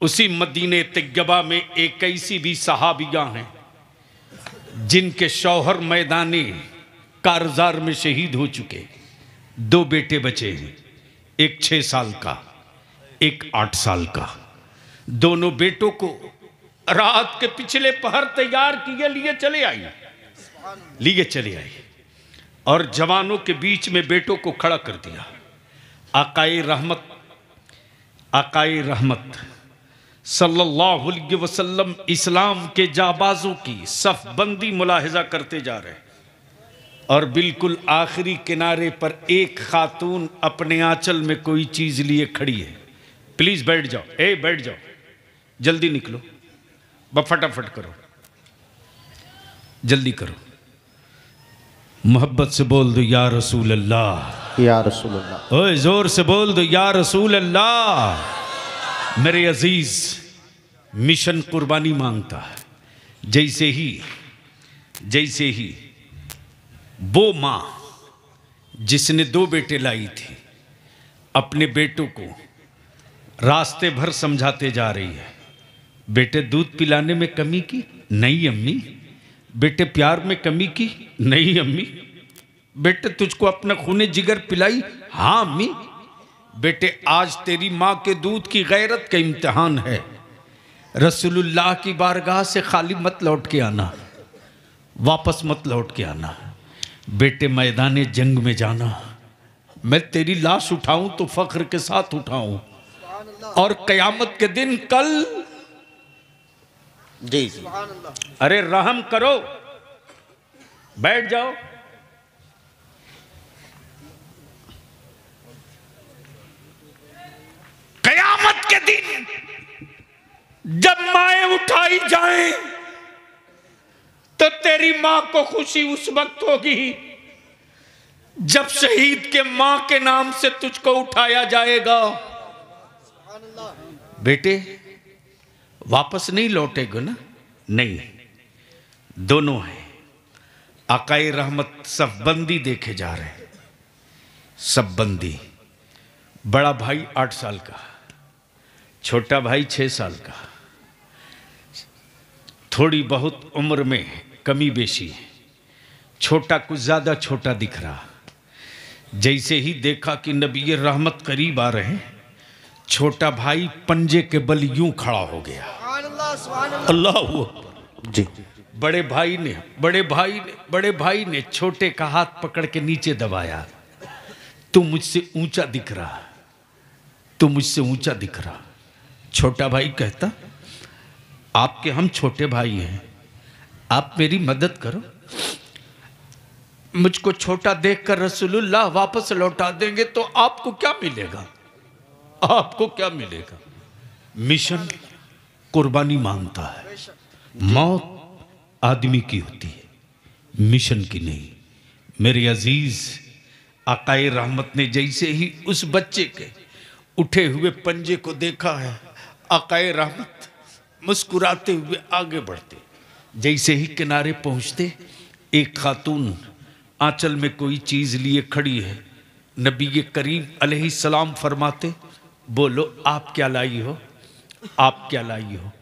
उसी मदीने तय्यबा में एक ऐसी भी सहाबिया हैं, जिनके शौहर मैदानी कारजार में शहीद हो चुके दो बेटे बचे हैं, एक छह साल का, एक आठ साल का। दोनों बेटों को रात के पिछले पहर तैयार किए, लिए चले आई। लिए चले आई। और जवानों के बीच में बेटों को खड़ा कर दिया। आकाई रहमत आकाई रहमत। सल्लल्लाहु अलैहि वसल्लम इस्लाम के जाबाजों की सफबंदी मुलाहिजा करते जा रहे और बिल्कुल आखिरी किनारे पर एक खातून अपने आंचल में कोई चीज़ लिए खड़ी है। प्लीज़ बैठ जाओ। ए बैठ जाओ। जल्दी निकलो। ब फटाफट करो। जल्दी करो। मोहब्बत से बोल दो या रसूल अल्लाह या रसूल अल्लाह ओए ज़ोर से बोल दो या रसूल अल्लाह मेरे अज़ीज़, मिशन कुर्बानी माँगता है। जैसे ही जैसे ही वो माँ जिसने दो बेटे लाई थी, अपने बेटों को रास्ते भर समझाते जा रही है, बेटे दूध पिलाने में कमी की? नहीं अम्मी। बेटे प्यार में कमी की? नहीं अम्मी। बेटे तुझको अपना खूने जिगर पिलाई? हाँ अम्मी। बेटे आज तेरी माँ के दूध की गैरत का इम्तहान है। रसूलुल्लाह की बारगाह से खाली मत लौट के आना। वापस मत लौट के आना। बेटे मैदान जंग में जाना। मैं तेरी लाश उठाऊं तो फख्र के साथ उठाऊं। और कयामत के दिन कल जी अरे रहम करो। बैठ जाओ कयामत के दिन जब माए उठाई जाएँ तो तेरी माँ को खुशी उस वक्त होगी, जब शहीद के माँ के नाम से तुझको उठाया जाएगा। बेटे, वापस नहीं लौटेगा ना? नहीं, दोनों हैं। अकाई रहमत सब बंदी देखे जा रहे हैं। सब बंदी, बड़ा भाई आठ साल का। छोटा भाई छह साल का। थोड़ी बहुत उम्र में कमी बेशी है। छोटा कुछ ज़्यादा छोटा दिख रहा। जैसे ही देखा कि नबी रहमत करीब आ रहे हैं छोटा भाई पंजे के बल यूँ खड़ा हो गया। अल्लाह। जी। बड़े भाई ने बड़े भाई ने बड़े भाई ने छोटे का हाथ पकड़ के नीचे दबाया। तू मुझसे ऊँचा दिख रहा। तू मुझसे ऊँचा दिख रहा। छोटा भाई कहता, आपके हम छोटे भाई हैं, आप मेरी मदद करो। मुझको छोटा देखकर रसूलुल्लाह वापस लौटा देंगे तो आपको क्या मिलेगा? आपको क्या मिलेगा? मिशन कुर्बानी माँगता है। मौत आदमी की होती है, मिशन की नहीं। मेरे अज़ीज़, आकाए रहमत ने जैसे ही उस बच्चे के उठे हुए पंजे को देखा है आकाए रहमत मुस्कुराते हुए आगे बढ़ते। जैसे ही किनारे पहुँचते, एक खातून आंचल में कोई चीज़ लिए खड़ी है। नबी करीम सलाम फरमाते, बोलो, आप क्या लाई हो? आप क्या लाई हो?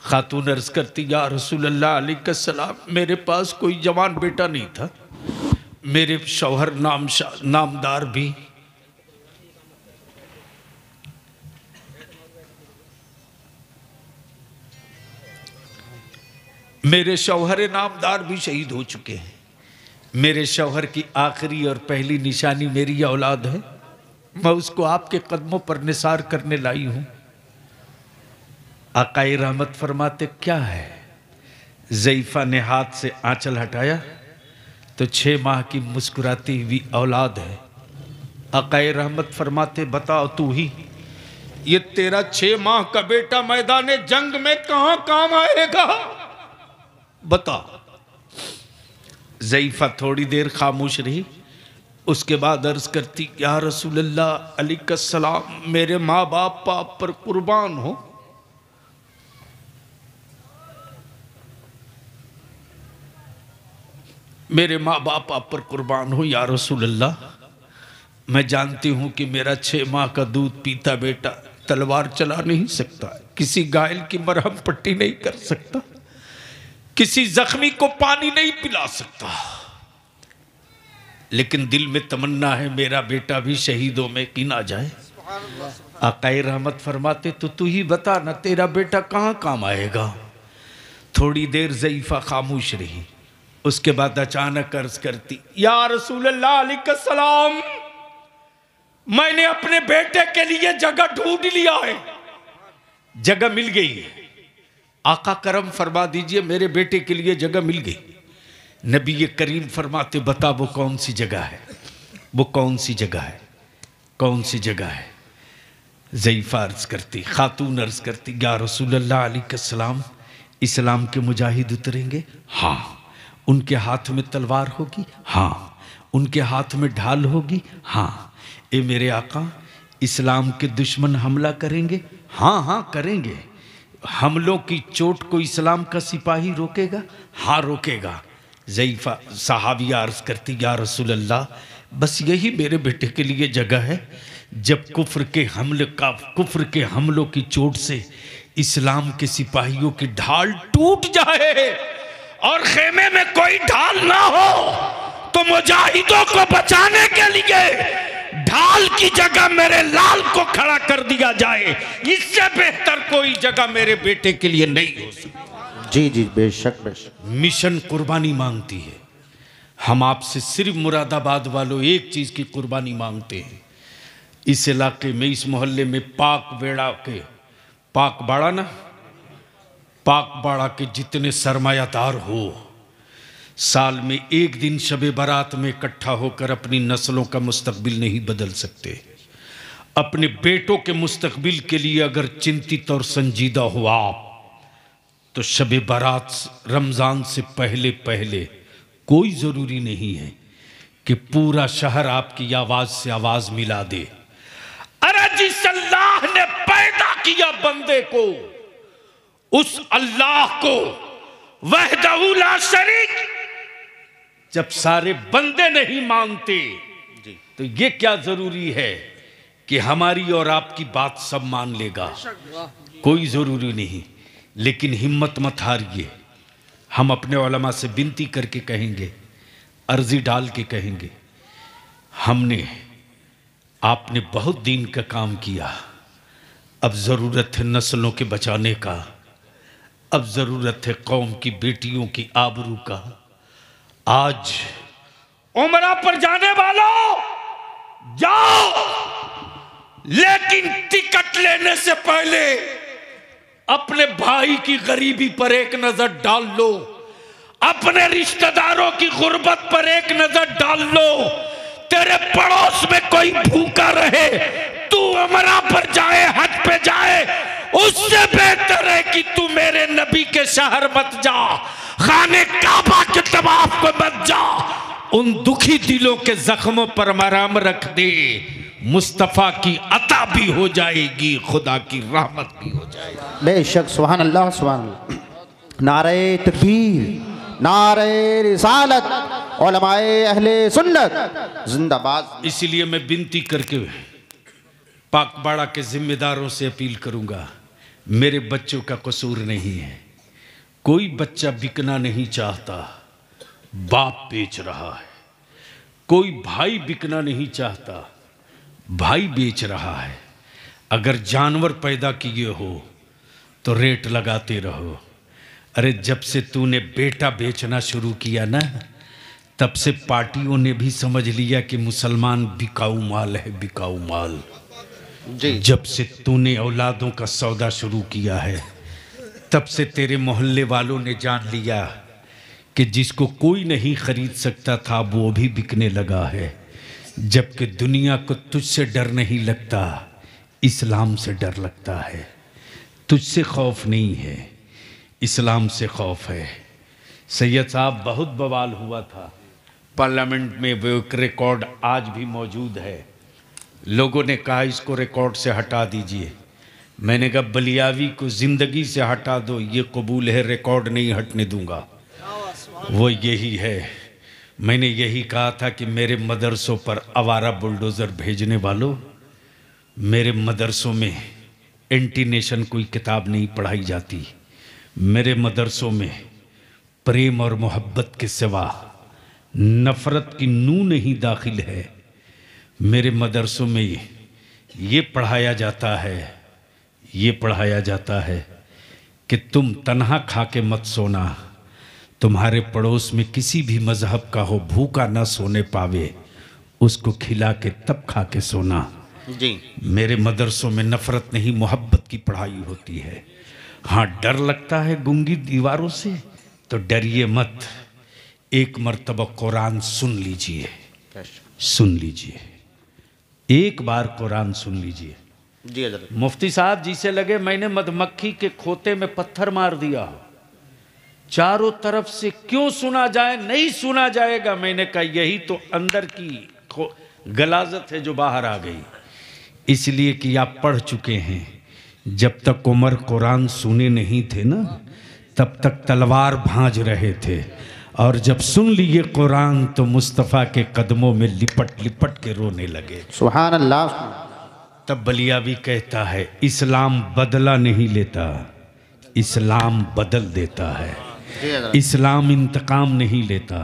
खातून अर्ज़ करती, या रसूल अल्लाह सलाम, मेरे पास कोई जवान बेटा नहीं था। मेरे शौहर नाम नामदार भी मेरे शौहर नामदार भी शहीद हो चुके हैं। मेरे शौहर की आखिरी और पहली निशानी मेरी औलाद है। मैं उसको आपके कदमों पर निसार करने लाई हूँ। आकाई रहमत फरमाते, क्या है? जईफा ने हाथ से आंचल हटाया तो छह माह की मुस्कुराती हुई औलाद है। अकाई रहमत फरमाते, बताओ तू ही, ये तेरा छह माह का बेटा मैदान जंग में कहाँ काम आएगा? बता। जईफा थोड़ी देर खामोश रही, उसके बाद अर्ज़ करती, या रसूल अल्लाह अली सलाम मेरे माँ बाप पाप पर कुर्बान हो। मेरे माँ बाप आप पर कुर्बान हो, या रसूल अल्लाह मैं जानती हूँ कि मेरा छह माह का दूध पीता बेटा तलवार चला नहीं सकता, किसी गायल की मरहम पट्टी नहीं कर सकता। किसी जख्मी को पानी नहीं पिला सकता। लेकिन दिल में तमन्ना है, मेरा बेटा भी शहीदों में की ना जाए। आकाई रहमत फरमाते तो तू ही बता ना, तेरा बेटा कहाँ काम आएगा? थोड़ी देर जईफा खामोश रही। उसके बाद अचानक अर्ज़ करती, या रसूल सलाम, मैंने अपने बेटे के लिए जगह ढूंढ लिया है। जगह मिल गई है। आका करम फरमा दीजिए, मेरे बेटे के लिए जगह मिल गई। नबी ये करीम फरमाते, बता वो कौन सी जगह है? वो कौन सी जगह है? कौन सी जगह है? जईफा अर्ज़ करती, खातून अर्ज़ करती, या रसूल सलाम इस्लाम के मुजाहिद उतरेंगे? हाँ। उनके हाथ में तलवार होगी? हाँ। उनके हाथ में ढाल होगी? हाँ। ए मेरे आका, इस्लाम के दुश्मन हमला करेंगे? हाँ हाँ करेंगे। हमलों की चोट को इस्लाम का सिपाही रोकेगा? हाँ रोकेगा। जईफा साहबिया अर्ज़ करती, या रसूल अल्लाह बस यही मेरे बेटे के लिए जगह है। जब कुफ्र के हमले का, कुफ्र के हमलों की चोट से इस्लाम के सिपाहियों की ढाल टूट जाए और खेमे में कोई ढाल ना हो तो मुजाहिदों को बचाने के लिए ढाल की जगह मेरे लाल को खड़ा कर दिया जाए इससे बेहतर कोई जगह मेरे बेटे के लिए नहीं हो सकती। जी जी बेशक बेशक। मिशन कुर्बानी मांगती है। हम आपसे सिर्फ़ मुरादाबाद वालों एक चीज़ की कुर्बानी मांगते हैं। इस इलाके में इस मोहल्ले में पाक बेड़ा के पाक बाड़ा ना? पाक बाड़ा के जितने सरमायादार हो साल में एक दिन शब बारात में इकट्ठा होकर अपनी नस्लों का मुस्तकबिल नहीं बदल सकते। अपने बेटों के मुस्तकबिल के लिए अगर चिंतित और संजीदा हो आप तो शब बारात रमज़ान से पहले पहले कोई ज़रूरी नहीं है कि पूरा शहर आपकी आवाज़ से आवाज़ मिला दे। अरे जिस अल्लाह ने पैदा किया बंदे को, उस अल्लाह को वहदहुला शरीक जब सारे बंदे नहीं मानते तो ये क्या ज़रूरी है कि हमारी और आपकी बात सब मान लेगा? कोई ज़रूरी नहीं लेकिन हिम्मत मत हारिए। हम अपने ओलमा से विनती करके कहेंगे अर्जी डाल के कहेंगे हमने आपने बहुत दिन का काम किया। अब ज़रूरत है नस्लों के बचाने का अब ज़रूरत है कौम की बेटियों की आबरू का। आज उमरा पर जाने वालों, जाओ। लेकिन टिकट लेने से पहले अपने भाई की गरीबी पर एक नज़र डाल लो। अपने रिश्तेदारों की गुर्बत पर एक नज़र डाल लो। तेरे पड़ोस में कोई भूखा रहे, तू अमरा पर जाए हज पे जाए, उससे बेहतर है कि तू मेरे नबी के शहर मत जा। खाने काबा के तबाफ पे मत जा। उन दुखी दिलों के जख्मों पर मराम रख दे। मुस्तफ़ा की अता भी हो जाएगी खुदा की रहमत भी हो जाएगी। बेशक सुबहान अल्लाह अल्लाह नारे तकबीर नारे रिसालत उलमाए अहले सुन्नत जिंदाबाद। इसलिए मैं विनती करके पाकबाड़ा के जिम्मेदारों से अपील करूँगा मेरे बच्चों का कसूर नहीं है। कोई बच्चा बिकना नहीं चाहता बाप बेच रहा है। कोई भाई बिकना नहीं चाहता भाई बेच रहा है। अगर जानवर पैदा किए हो तो रेट लगाते रहो। अरे जब से तूने बेटा बेचना शुरू किया ना तब से पार्टियों ने भी समझ लिया कि मुसलमान बिकाऊ माल है बिकाऊ माल। जी। जब से तूने औलादों का सौदा शुरू किया है तब से तेरे मोहल्ले वालों ने जान लिया कि जिसको कोई नहीं खरीद सकता था, वो भी बिकने लगा है। जबकि दुनिया को तुझसे डर नहीं लगता, इस्लाम से डर लगता है। तुझसे खौफ नहीं है, इस्लाम से खौफ है। सैयद साहब, बहुत बवाल हुआ था। पार्लियामेंट में वो एक रिकॉर्ड आज भी मौजूद है। लोगों ने कहा, इसको रिकॉर्ड से हटा दीजिए। मैंने कहा, बलियावी को ज़िंदगी से हटा दो, ये कबूल है, रिकॉर्ड नहीं, हटने दूँगा। वो यही है। मैंने यही कहा था कि मेरे मदरसों पर आवारा बुलडोज़र भेजने वालों, मेरे मदरसों में एंटी नेशन कोई किताब नहीं पढ़ाई जाती। मेरे मदरसों में प्रेम और मोहब्बत के सिवा नफ़रत की नू नहीं दाखिल है। मेरे मदरसों में ये पढ़ाया जाता है। ये पढ़ाया जाता है कि तुम तन्हा खा के मत सोना। तुम्हारे पड़ोस में किसी भी मज़हब का हो भूखा ना सोने पावे उसको खिला के तब खा के सोना। जी। मेरे मदरसों में नफ़रत नहीं मोहब्बत की पढ़ाई होती है। हाँ डर लगता है गुंगी दीवारों से तो डरिए मत। एक मरतबा कुरान सुन लीजिए। सुन लीजिए। एक बार कुरान सुन लीजिए। जी हज़रत मुफ्ती साहब जी से लगे मैंने मधुमक्खी के खोते में पत्थर मार दिया चारों तरफ़ से क्यों सुना जाए नहीं सुना जाएगा। मैंने कहा यही तो अंदर की गलाजत है जो बाहर आ गई। इसलिए कि आप पढ़ चुके हैं। जब तक उमर कुरान सुने नहीं थे ना तब तक तलवार भांज रहे थे। और जब सुन लिए कुरान तो मुस्तफ़ा के कदमों में लिपट लिपट के रोने लगे। सुबहान अल्लाह तब बलियावी कहता है, इस्लाम बदला नहीं लेता, इस्लाम बदल देता है। इस्लाम इंतकाम नहीं लेता,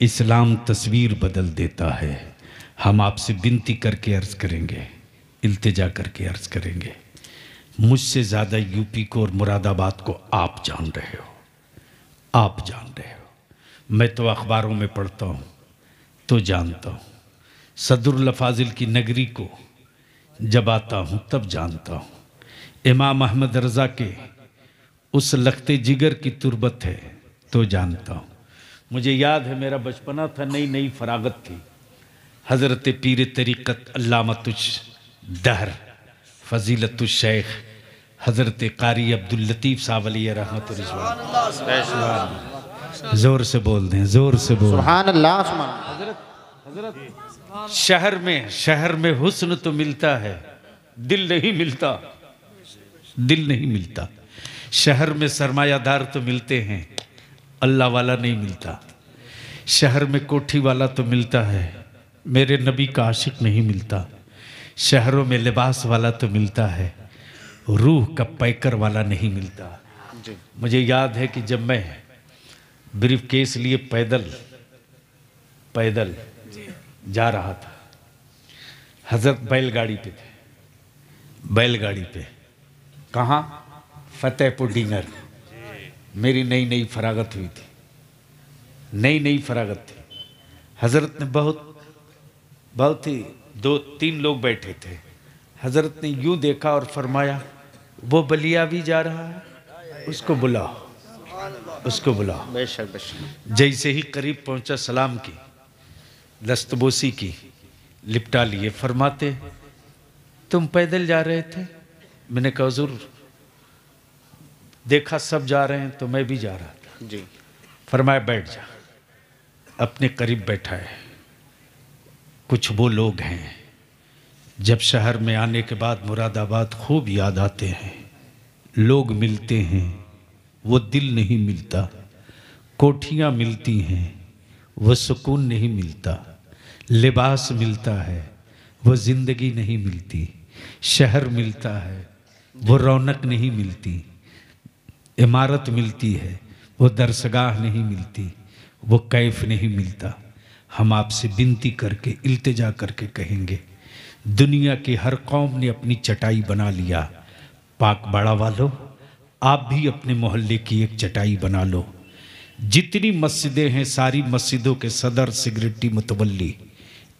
इस्लाम तस्वीर बदल देता है। हम आपसे विनती करके अर्ज़ करेंगे, इल्तिजा करके अर्ज़ करेंगे। मुझसे ज़्यादा यूपी को और मुरादाबाद को आप जान रहे हो, आप जान रहे हो। मैं तो अखबारों में पढ़ता हूँ तो जानता हूँ। सदरुल फाजिल की नगरी को जब आता हूँ तब जानता हूँ। इमाम अहमद रज़ा के उस लखते जिगर की तुरबत है तो जानता हूँ। मुझे याद है मेरा बचपना था नई नई फरागत थी। हज़रत पीर तरीक़त अल्लामतुश दहर फजीलत शेख हज़रत कारी अब्दुल लतीफ़ साहब अली रहमत ज़ोर से बोल दें ज़ोर से बोल। अल्लाह सुबहान शहर में शहर में हुस्न तो मिलता है। दिल नहीं मिलता। दिल नहीं मिलता। शहर में सरमायादार तो मिलते हैं। अल्लाह वाला नहीं मिलता। शहर में कोठी वाला तो मिलता है। मेरे नबी का आशिक नहीं मिलता। शहरों में लिबास वाला तो मिलता है। रूह का पैकर वाला नहीं मिलता। मुझे याद है कि जब मैं ब्रीफ केस लिए पैदल पैदल जा रहा था। हज़रत बैलगाड़ी पे थे। बैलगाड़ी पे। कहाँ? फतेहपुर डिंगर। मेरी नई नई फरागत हुई थी। नई नई फरागत थी। हज़रत ने बहुत बहुत ही दो तीन लोग बैठे थे। हज़रत ने यूँ देखा और फरमाया वो बलिया भी जा रहा है उसको बुलाओ उसको बुलाओ। बेशक बेशक। जैसे ही करीब पहुँचा सलाम की दस्तबोसी की लिपटा लिए फरमाते तुम पैदल जा रहे थे? मैंने कहा हुजूर देखा सब जा रहे हैं तो मैं भी जा रहा था। जी। फरमाया बैठ जा अपने करीब बैठा है। कुछ वो लोग हैं जब शहर में आने के बाद मुरादाबाद खूब याद आते हैं। लोग मिलते हैं वो दिल नहीं मिलता कोठियाँ मिलती हैं वो सुकून नहीं मिलता, लिबास मिलता है, वो ज़िंदगी नहीं मिलती, शहर मिलता है, वो रौनक नहीं मिलती, इमारत मिलती है, वो दरसगाह नहीं मिलती, वो कैफ नहीं मिलता। हम आपसे विनती करके, इल्तिजा करके कहेंगे, दुनिया की हर कौम ने अपनी चटाई बना लिया, पाक बाड़ा वालों, आप भी अपने मोहल्ले की एक चटाई बना लो। जितनी मस्जिदें हैं, सारी मस्जिदों के सदर सिगरेटी मुतवली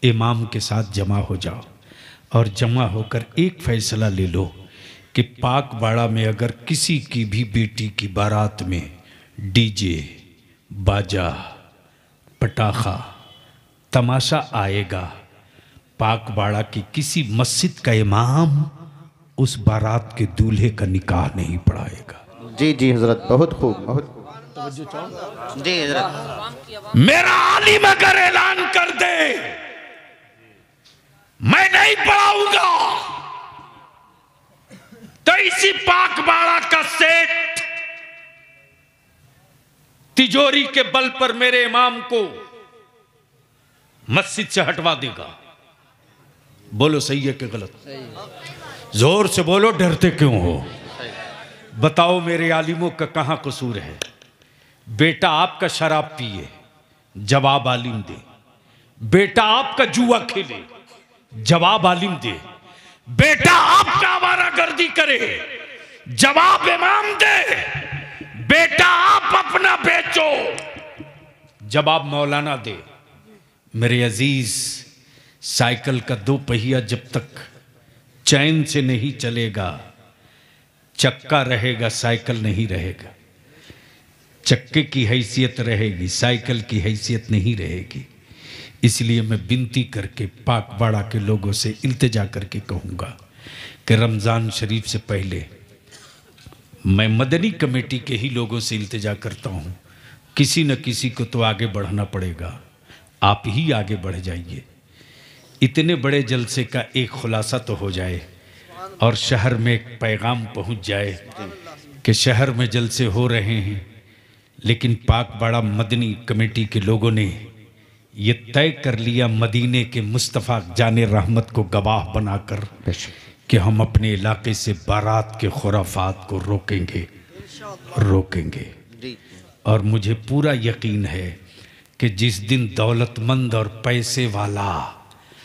इमाम के साथ जमा हो जाओ और जमा होकर एक फैसला ले लो कि पाक बाड़ा में अगर किसी की भी बेटी की बारात में डीजे, बाजा, पटाखा तमाशा आएगा पाक बाड़ा की किसी मस्जिद का इमाम उस बारात के दूल्हे का निकाह नहीं पढ़ाएगा जी जी, हज़रत, बहुत खूब, बहुत। जी मेरा आलिम अगर ऐलान कर दे। मैं नहीं पढ़ाऊँगा। तो इसी पाक बाड़ा का सेठ तिजोरी के बल पर मेरे इमाम को मस्जिद से हटवा देगा। बोलो सही है कि गलत? ज़ोर से बोलो डरते क्यों हो? बताओ मेरे आलिमों का कहाँ कसूर है? बेटा आपका शराब पिए, जवाब आलिम दे। बेटा आपका जुआ खेले, जवाब आलिम दे। बेटा आपका आवारा गर्दी करे, जवाब इमाम दे। बेटा आप अपना बेचो, जवाब मौलाना दे। मेरे अज़ीज़, साइकिल का दो पहिया जब तक चैन से नहीं चलेगा, चक्का रहेगा, साइकिल नहीं रहेगा। चक्के की हैसियत रहेगी, साइकिल की हैसियत नहीं रहेगी। इसलिए मैं विनती करके पाकवाड़ा के लोगों से इल्तजा करके कहूँगा कि रमज़ान शरीफ से पहले मैं मदनी कमेटी के ही लोगों से इल्तजा करता हूँ। किसी न किसी को तो आगे बढ़ना पड़ेगा। आप ही आगे बढ़ जाइए। इतने बड़े जलसे का एक खुलासा तो हो जाए और शहर में एक पैगाम पहुँच जाए कि शहर में जलसे हो रहे हैं। लेकिन पाक बाड़ा मदनी कमेटी के लोगों ने ये तय कर लिया मदीने के मुस्तफ़ा जान रहमत को गवाह बनाकर कि हम अपने इलाके से बारात के खुराफात को रोकेंगे। रोकेंगे। और मुझे पूरा यकीन है कि जिस दिन दौलतमंद और पैसे वाला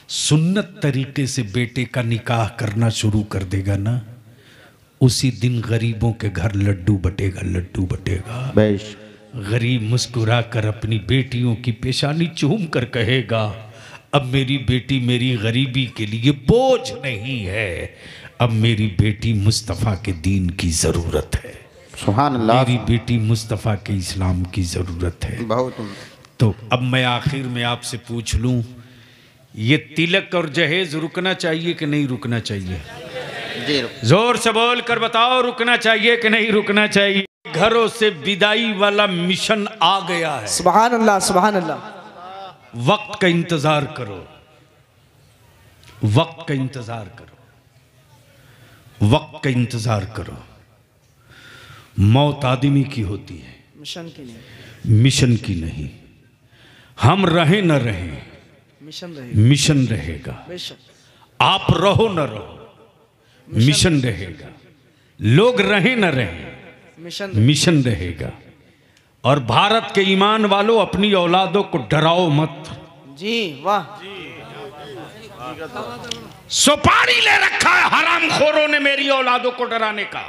सुन्नत तरीके से बेटे का निकाह करना शुरू कर देगा ना उसी दिन गरीबों के घर लड्डू बटेगा लड्डू बटेगा। बेश गरीब मुस्कुरा कर अपनी बेटियों की पेशानी चूम कर कहेगा अब मेरी बेटी मेरी गरीबी के लिए बोझ नहीं है। अब मेरी बेटी मुस्तफ़ा के दीन की ज़रूरत है। सुहान अल्लाह मेरी बेटी मुस्तफ़ा के इस्लाम की ज़रूरत है। बहुत। तो अब मैं आखिर में आपसे पूछ लूँ ये तिलक और जहेज रुकना चाहिए कि नहीं रुकना चाहिए? ज़ोर से बोल कर बताओ रुकना चाहिए कि नहीं रुकना चाहिए? घरों से विदाई वाला मिशन आ गया है। सुबहान अल्लाह सुबहान अल्लाह वक्त का इंतज़ार करो। वक्त का इंतज़ार करो। वक्त का इंतज़ार करो। मौत आदमी की होती है। मिशन की नहीं। मिशन की नहीं। हम रहे न रहे। मिशन रहे। मिशन रहेगा। आप रहो न रहो। मिशन रहेगा। लोग रहे न रहे। मिशन मिशन रहेगा और भारत के ईमान वालों अपनी औलादों को डराओ मत। जी वाह। सुपारी ले रखा है हराम खोरों ने मेरी औलादों को डराने का।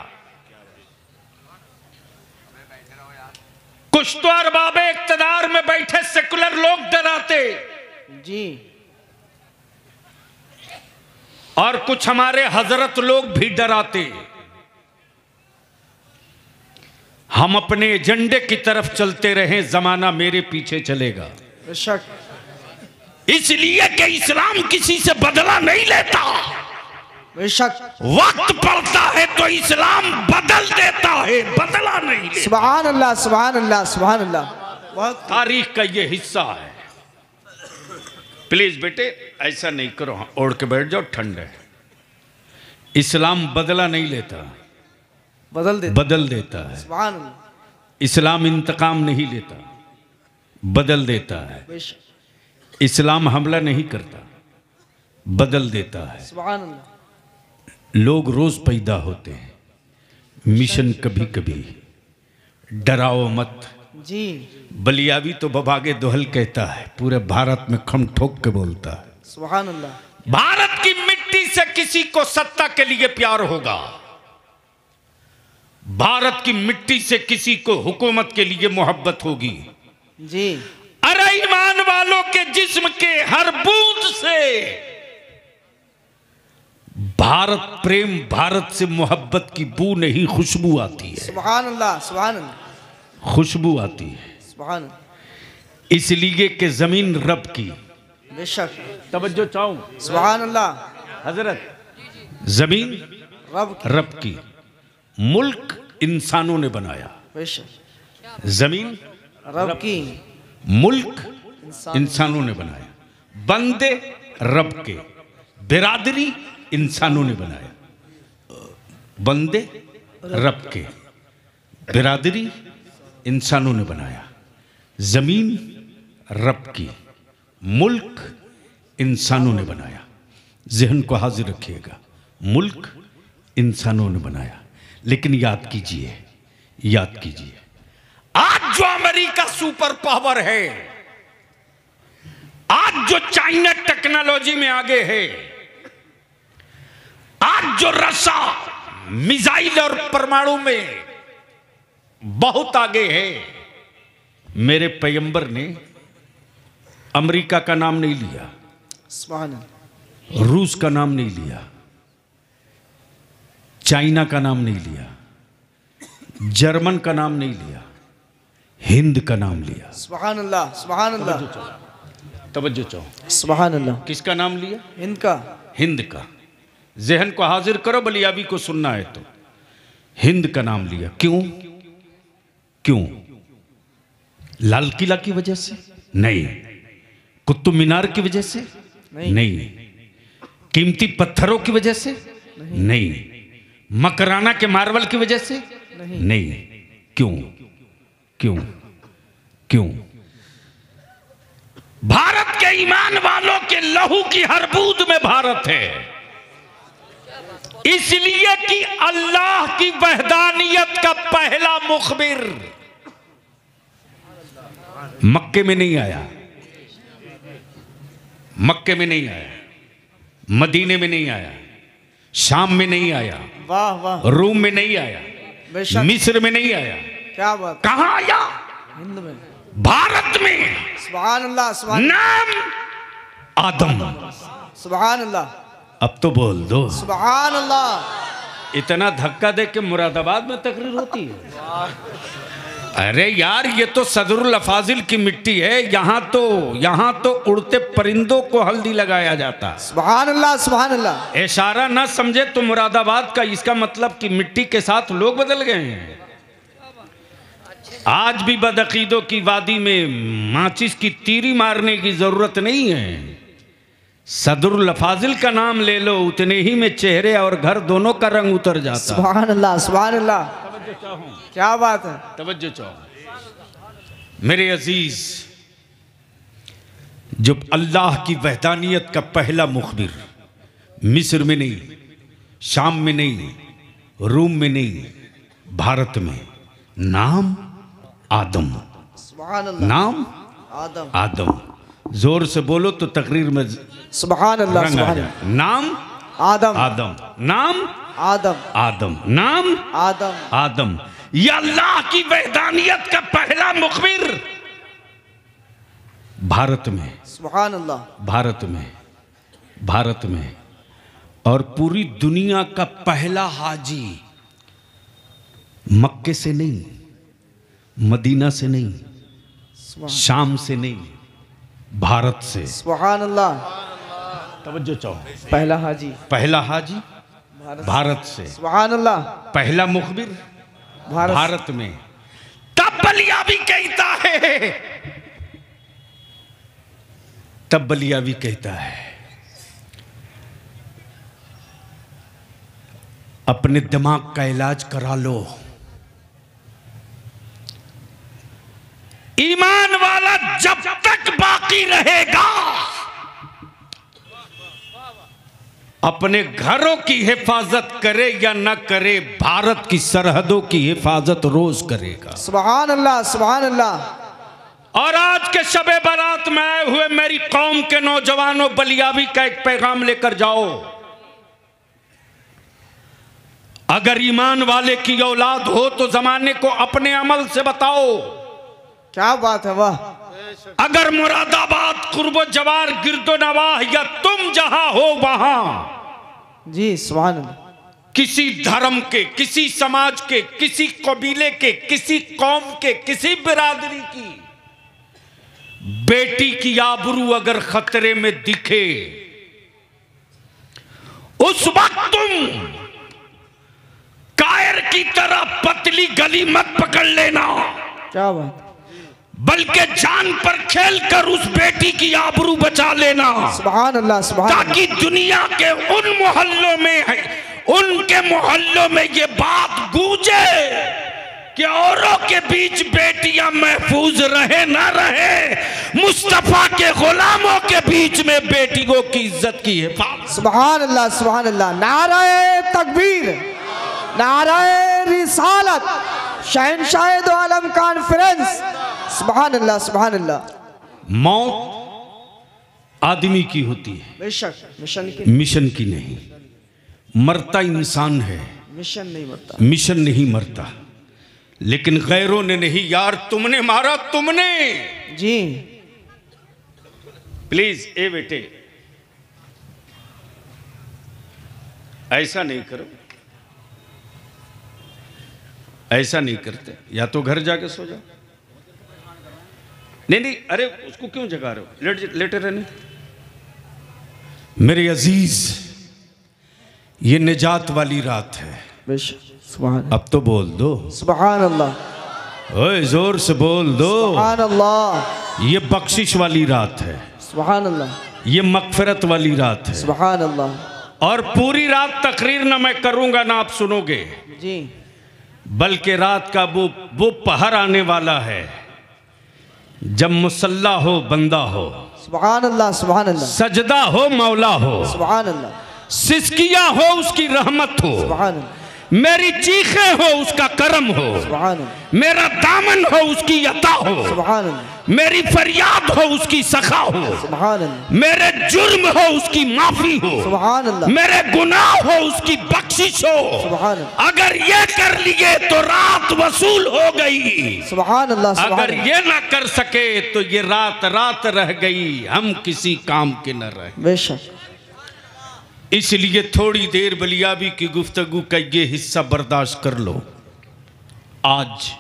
कुछ तो अरबाब इकतदार में बैठे सेकुलर लोग डराते। जी। और कुछ हमारे हज़रत लोग भी डराते। हम अपने एजेंडे की तरफ़ चलते रहे जमाना मेरे पीछे चलेगा। बेशक। इसलिए कि इस्लाम किसी से बदला नहीं लेता। बेशक। वक्त पड़ता है तो इस्लाम बदल देता है बदला नहीं सुबहान अल्लाह सुबहान अल्लाह सुबहान अल्लाह तारीख का ये हिस्सा है। प्लीज़ बेटे ऐसा नहीं करो हाँ, ओढ़ के बैठ जाओ ठंड है। इस्लाम बदला नहीं लेता। बदल दे बदल देता है। इस्लाम इंतकाम नहीं लेता। बदल देता है। इस्लाम हमला नहीं करता। बदल देता है। लोग रोज पैदा होते हैं। मिशन कभी कभी। डराओ मत। जी। बलियावी तो बबागे दोहल कहता है। पूरे भारत में खम ठोक के बोलता है। भारत की मिट्टी से किसी को सत्ता के लिए प्यार होगा। भारत की मिट्टी से किसी को हुकूमत के लिए मोहब्बत होगी। जी। अरे ईमान वालों के जिस्म के हर बूंद से भारत प्रेम भारत से मोहब्बत की बू नहीं खुशबू आती है। सुबहान अल्लाह अल्लाह खुशबू आती है। सुबहान इसलिए कि ज़मीन रब की। बेशक। तवज्जो चाहूँ सुबहान अल्लाह हज़रत? ज़मीन रब की। रब की। मुल्क इंसानों ने बनाया। ज़मीन रब। की मुल्क इंसानों ने बनाया। बंदे रब के। बिरादरी इंसानों ने बनाया। बंदे रब के। बिरादरी इंसानों ने बनाया। ज़मीन रब की। मुल्क इंसानों ने बनाया। जहन को हाजिर रखिएगा। मुल्क इंसानों ने बनाया। लेकिन याद कीजिए याद कीजिए। आज जो अमेरिका सुपर पावर है आज जो चाइना टेक्नोलॉजी में आगे है आज जो रसा मिसाइल और परमाणु में बहुत आगे है मेरे पैगंबर ने अमेरिका का नाम नहीं लिया। रूस का नाम नहीं लिया। चाइना का नाम नहीं लिया जर्मन का नाम नहीं लिया हिंद का नाम लिया। सुभान अल्लाह सुभान अल्लाह तवज्जो चाहो। सुभान अल्लाह किसका नाम लिया? हिंद का। हिंद का। जहन को हाजिर करो बलियाबी को सुनना है तो। हिंद का नाम लिया। क्यों? क्यों? लाल किला की वजह से? नहीं। कुतुब मीनार की वजह से? नहीं। नहीं। कीमती पत्थरों की वजह से? नहीं। मकराना के मार्वल की वजह से? नहीं। नहीं। क्यों? क्यों? क्यों? भारत के ईमान वालों के लहू की हर बूंद में भारत है। इसलिए कि अल्लाह की वहदानियत का पहला मुखबिर मक्के में नहीं आया। मक्के में नहीं आया। मदीने में नहीं आया। शाम में नहीं आया। वाह वाह। रूम में नहीं आया मिस्र में नहीं आया। क्या बात। कहा आया? हिंद में। भारत में। सुभान अल्लाह सुभान नाम आदम। सुभान अल्लाह अब तो बोल दो। सुभान अल्लाह इतना धक्का दे के मुरादाबाद में तकरीर होती है। अरे यार ये तो सदरुल अफाजिल की मिट्टी है। यहाँ तो यहाँ तो उड़ते परिंदों को हल्दी लगाया जाता। सुभान अल्लाह सुभान अल्लाह इशारा ना समझे तो मुरादाबाद का इसका मतलब कि मिट्टी के साथ लोग बदल गए हैं। आज भी बदअकीदों की वादी में माचिस की तीरी मारने की ज़रूरत नहीं है। सदरुल अफाजिल का नाम ले लो उतने ही में चेहरे और घर दोनों का रंग उतर जाता। सुभान अल्लाह सुभान अल्लाह क्या बात है? तवज्जो चाहो। मेरे अज़ीज़ जब अल्लाह की वहदानियत का पहला मुखबिर मिस्र में नहीं शाम में नहीं रूम में नहीं भारत में नाम आदम। नाम आदम। आदम। ज़ोर से बोलो तो तकरीर में जाए। नाम आदम। आदम। नाम? आदम। आदम। नाम? आदम। आदम। या अल्लाह की वैदानियत का पहला मुखबिर। भारत में। सुभान अल्लाह भारत में। भारत में। और पूरी दुनिया का पहला हाजी। मक्के से नहीं मदीना से नहीं शाम से नहीं भारत से। सुभान अल्लाह तवज्जो चाहो। पहला हाजी। पहला हाजी? भारत भारत से। सुभान अल्लाह पहला मुखबिर? भारत भारत में। तब बलिया भी कहता है। तब बलिया भी कहता है। अपने दिमाग का इलाज करा लो। ईमान वाला जब तक बाकी रहेगा। अपने घरों की हिफाजत करे या न करे भारत की सरहदों की हिफाजत रोज करेगा। सुभान अल्लाह सुभान अल्लाह और आज के शबे बारात में आए हुए मेरी कौम के नौजवानों बलियाबी का एक पैगाम लेकर जाओ। अगर ईमान वाले की औलाद हो तो जमाने को अपने अमल से बताओ। क्या बात है वाह। अगर मुरादाबाद कुर्बो जवार गिरदो नवाह या तुम जहाँ हो वहाँ जी अल्लाह। किसी धर्म के किसी समाज के किसी कबीले के किसी कौम के किसी बिरादरी की बेटी की आबरू अगर खतरे में दिखे उस वक्त तुम कायर की तरह पतली गली मत पकड़ लेना। क्या बात बल्कि जान पर खेल कर उस बेटी की आबरू बचा लेना। सुभान अल्लाह सुभान ताकि दुनिया के उन मोहल्लों में है उनके मोहल्लों में ये बात गूंजे कि औरों के बीच बेटियाँ महफूज रहे ना रहे। मुस्तफ़ा के गुलामों के बीच में बेटियों की इज़्ज़त की है सुबहान अल्लाह सुबहान अल्लाह नाराय तकबीर नाराय रिसालत शहनशाह आलम कॉन्फ्रेंस सुबहान अल्लाह सुबहान अल्लाह मौत आदमी की होती है। बेशक मिशन की मिशन की नहीं। मरता इंसान है। मिशन नहीं मरता। मिशन नहीं मरता। लेकिन गैरों ने नहीं यार तुमने मारा तुमने। जी। प्लीज़ ए बेटे। ऐसा नहीं करो। ऐसा नहीं करते। या तो घर जाके सो जाओ। नहीं नहीं अरे उसको क्यों जगा रहे हो? लेट लेटे रहने। मेरे अज़ीज़ ये निजात वाली रात है। अब तो बोल दो। सुबहान अल्लाह ओए ज़ोर से बोल दो। सुबहान अल्लाह ये बख्शिश वाली रात है। सुबहान अल्लाह ये मगफरत वाली रात है। सुबहान अल्लाह और पूरी रात तकरीर ना मैं करूँगा ना आप सुनोगे। जी। बल्कि रात का वो वो पहर आने वाला है। जब मुसल्ला हो बंदा हो। सुबहान अल्लाह सुबहान अल्लाह सजदा हो मौला हो। सुबहान अल्लाह सिसकिया हो उसकी रहमत हो। सुबहान अल्लाह मेरी चीखें हो उसका करम हो। मेरा दामन हो उसकी यता हो। मेरी फरियाद हो उसकी सखा हो। मेरे जुर्म हो उसकी माफ़ी हो। मेरे गुनाह हो उसकी बख्शिश हो। अगर ये कर लिए तो रात वसूल हो गई। अल्लाह अगर ये ना कर सके तो ये रात रात रह गई। हम किसी काम के न रहे। बेशक। इसलिए थोड़ी देर बलियाबी की गुफ्तगु का ये हिस्सा बर्दाश्त कर लो। आज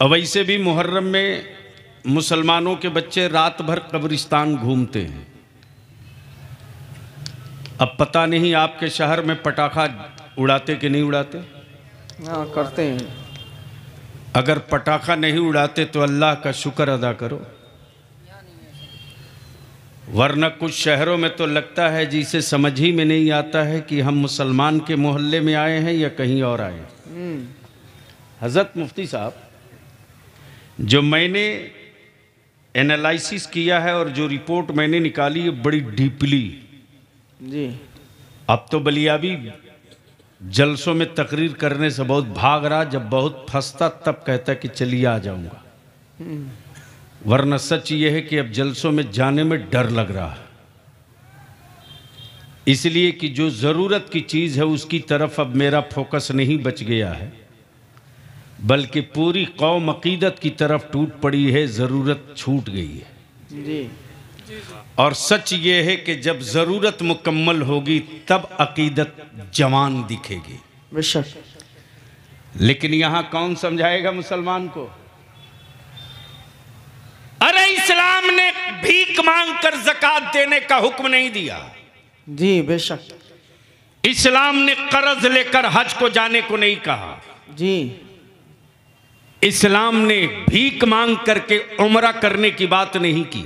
वैसे भी मुहर्रम में मुसलमानों के बच्चे रात भर कब्रिस्तान घूमते हैं। अब पता नहीं आपके शहर में पटाखा उड़ाते कि नहीं उड़ाते? हाँ करते हैं। अगर पटाखा नहीं उड़ाते तो अल्लाह का शुक्र अदा करो। वरना कुछ शहरों में तो लगता है जिसे समझ ही में नहीं आता है कि हम मुसलमान के मोहल्ले में आए हैं या कहीं और आए हैं। हज़रत मुफ्ती साहब जो मैंने एनालिसिस किया है और जो रिपोर्ट मैंने निकाली है बड़ी डीपली जी। अब तो बलियाबी जलसों में तकरीर करने से बहुत भाग रहा जब बहुत फंसता तब कहता कि चलिए आ जाऊँगा। वरना सच ये है कि अब जलसों में जाने में डर लग रहा है। इसलिए कि जो ज़रूरत की चीज़ है उसकी तरफ़ अब मेरा फोकस नहीं बच गया है। बल्कि पूरी कौम अकीदत की तरफ़ टूट पड़ी है ज़रूरत छूट गई है। जी। और सच ये है कि जब ज़रूरत मुकम्मल होगी तब अकीदत जवान दिखेगी। बेशक। लेकिन यहाँ कौन समझाएगा मुसलमान को? अरे इस्लाम ने भीख मांग कर जक़ात देने का हुक्म नहीं दिया। जी बेशक। इस्लाम ने कर्ज लेकर हज को जाने को नहीं कहा। जी। इस्लाम ने भीख मांग करके उम्र करने की बात नहीं की।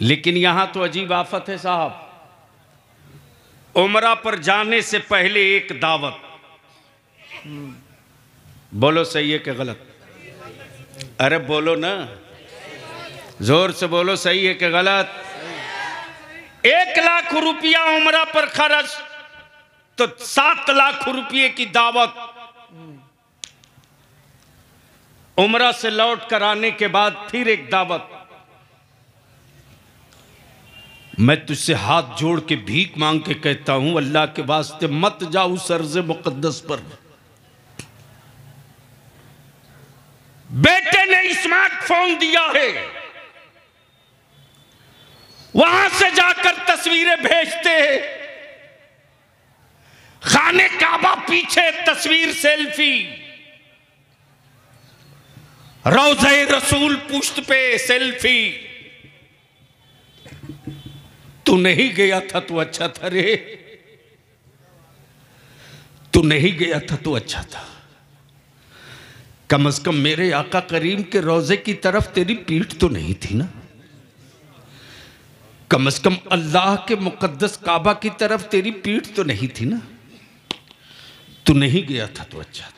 लेकिन यहाँ तो अजीब आफत है साहब। उमरा पर जाने से पहले एक दावत। बोलो सही है कि गलत? अरे बोलो ना। ज़ोर से बोलो सही है कि गलत? एक लाख रुपया उमरा पर खर्च तो सात लाख रुपये की दावत। उम्र से लौट कर आने के बाद फिर एक दावत। मैं तुझसे हाथ जोड़ के भीख मांग के कहता हूँ, अल्लाह के वास्ते मत जाओ उस अर्ज़ मुकद्दस पर। बेटे ने स्मार्टफ़ोन दिया है। वहाँ से जाकर तस्वीरें भेजते हैं। खाने काबा पीछे तस्वीर सेल्फी। रोज़े रसूल पुष्ट पे सेल्फी। तू नहीं गया था तो अच्छा था रे। तू नहीं गया था तो अच्छा था। कम अज कम मेरे आका करीम के रोज़े की तरफ़ तेरी पीठ तो नहीं थी ना? कम अज कम अल्लाह के मुकद्दस काबा की तरफ़ तेरी पीठ तो नहीं थी ना? तू नहीं गया था तो अच्छा था।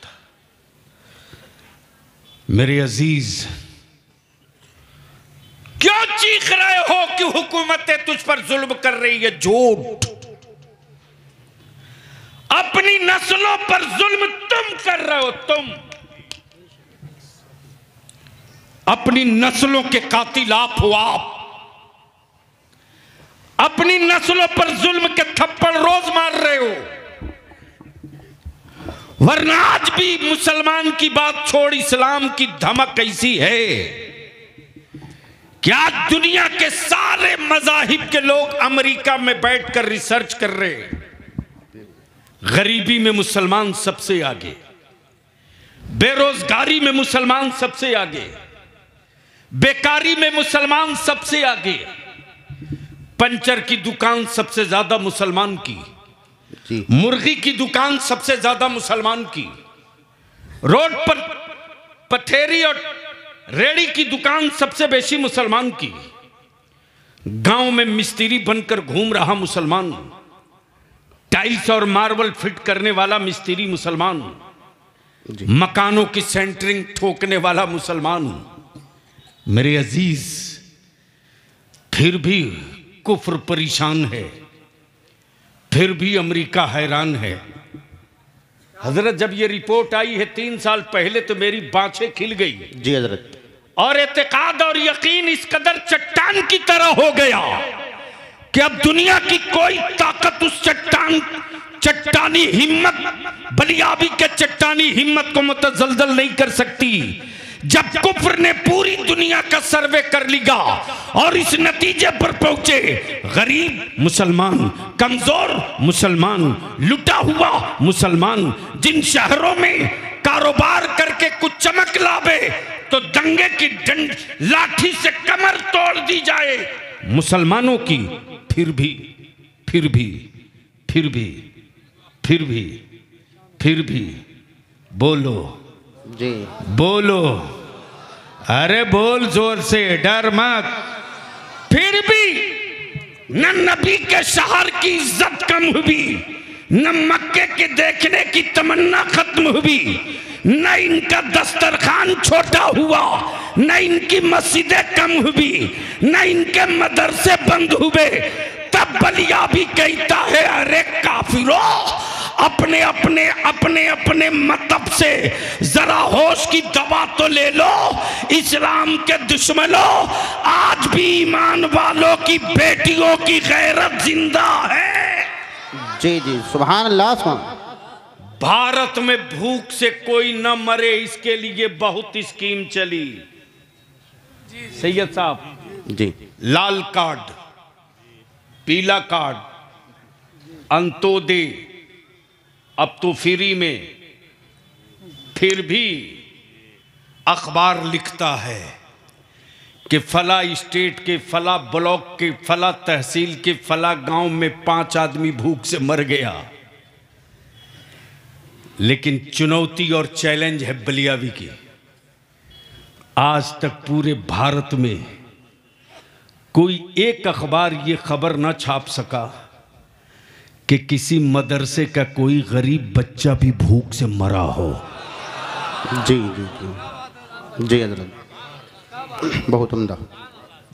मेरे अज़ीज़, क्यों चीख रहे हो कि हुकूमतें तुझ पर जुल्म कर रही है, झूठ? अपनी नस्लों पर जुल्म तुम कर रहे हो, तुम। अपनी नस्लों के कातिल आप हो आप। अपनी नस्लों पर जुल्म के थप्पड़ रोज मार रहे हो। वरना आज भी मुसलमान की बात छोड़ इस्लाम की धमक ऐसी है? क्या दुनिया के सारे मजाहिब के लोग अमेरिका में बैठकर रिसर्च कर रहे गरीबी में मुसलमान सबसे आगे। बेरोजगारी में मुसलमान सबसे आगे। बेकारी में मुसलमान सबसे आगे। पंचर की दुकान सबसे ज़्यादा मुसलमान की। मुर्गी की दुकान सबसे ज़्यादा मुसलमान की। रोड पर पथेरी और रेड़ी की दुकान सबसे बेसी मुसलमान की। गाँव में मिस्त्री बनकर घूम रहा मुसलमान। टाइल्स और मार्बल फिट करने वाला मिस्त्री मुसलमान। मकानों की सेंटरिंग ठोकने वाला मुसलमान। मेरे अज़ीज़ फिर भी कुफ्र परेशान है। फिर भी अमेरिका हैरान है। हज़रत जब ये रिपोर्ट आई है तीन साल पहले तो मेरी बाँछें खिल गई। जी हज़रत। और एतकाद और यकीन इस कदर चट्टान की तरह हो गया कि अब दुनिया की कोई ताकत उस चट्टान चट्टानी हिम्मत बलियाबी के चट्टानी हिम्मत को मुतजलजल नहीं कर सकती। जब कुफर ने पूरी दुनिया का सर्वे कर लिया और इस नतीजे पर पहुँचे, गरीब मुसलमान, कमज़ोर मुसलमान, लुटा हुआ मुसलमान, जिन शहरों में कारोबार करके कुछ चमक लावे तो दंगे की डंड लाठी से कमर तोड़ दी जाए। मुसलमानों की फिर भी फिर भी फिर भी फिर भी फिर भी बोलो जी। बोलो। अरे बोल ज़ोर से, डर मत। फिर भी न नबी के शहर की इज़्ज़त कम हुई, न मक्के के देखने की तमन्ना खत्म हुई, न इनका दस्तरखान छोटा हुआ, न इनकी मस्जिदें कम हुई, न इनके मदरसे बंद हुए। तब बलिया भी कहता है, अरे काफिरो अपने अपने अपने अपने मतलब से जरा होश की दवा तो ले लो इस्लाम के दुश्मनों आज भी ईमान वालों की बेटियों की गैरत ज़िंदा है। जी जी सुबह अल्लाह भारत में भूख से कोई न मरे इसके लिए बहुत स्कीम चली। सैयद साहब जी। लाल कार्ड पीला कार्ड अंत्योदय अब तो फ्री में फिर भी अखबार लिखता है कि फला स्टेट के, फला ब्लॉक के, फला तहसील के, फला गाँव में पाँच आदमी भूख से मर गया। लेकिन चुनौती और चैलेंज है बलियावी की। आज तक पूरे भारत में कोई एक अखबार ये खबर ना छाप सका। कि किसी मदरसे का कोई गरीब बच्चा भी भूख से मरा हो। जी जी जी। जी हज़रत। बहुत उमदा।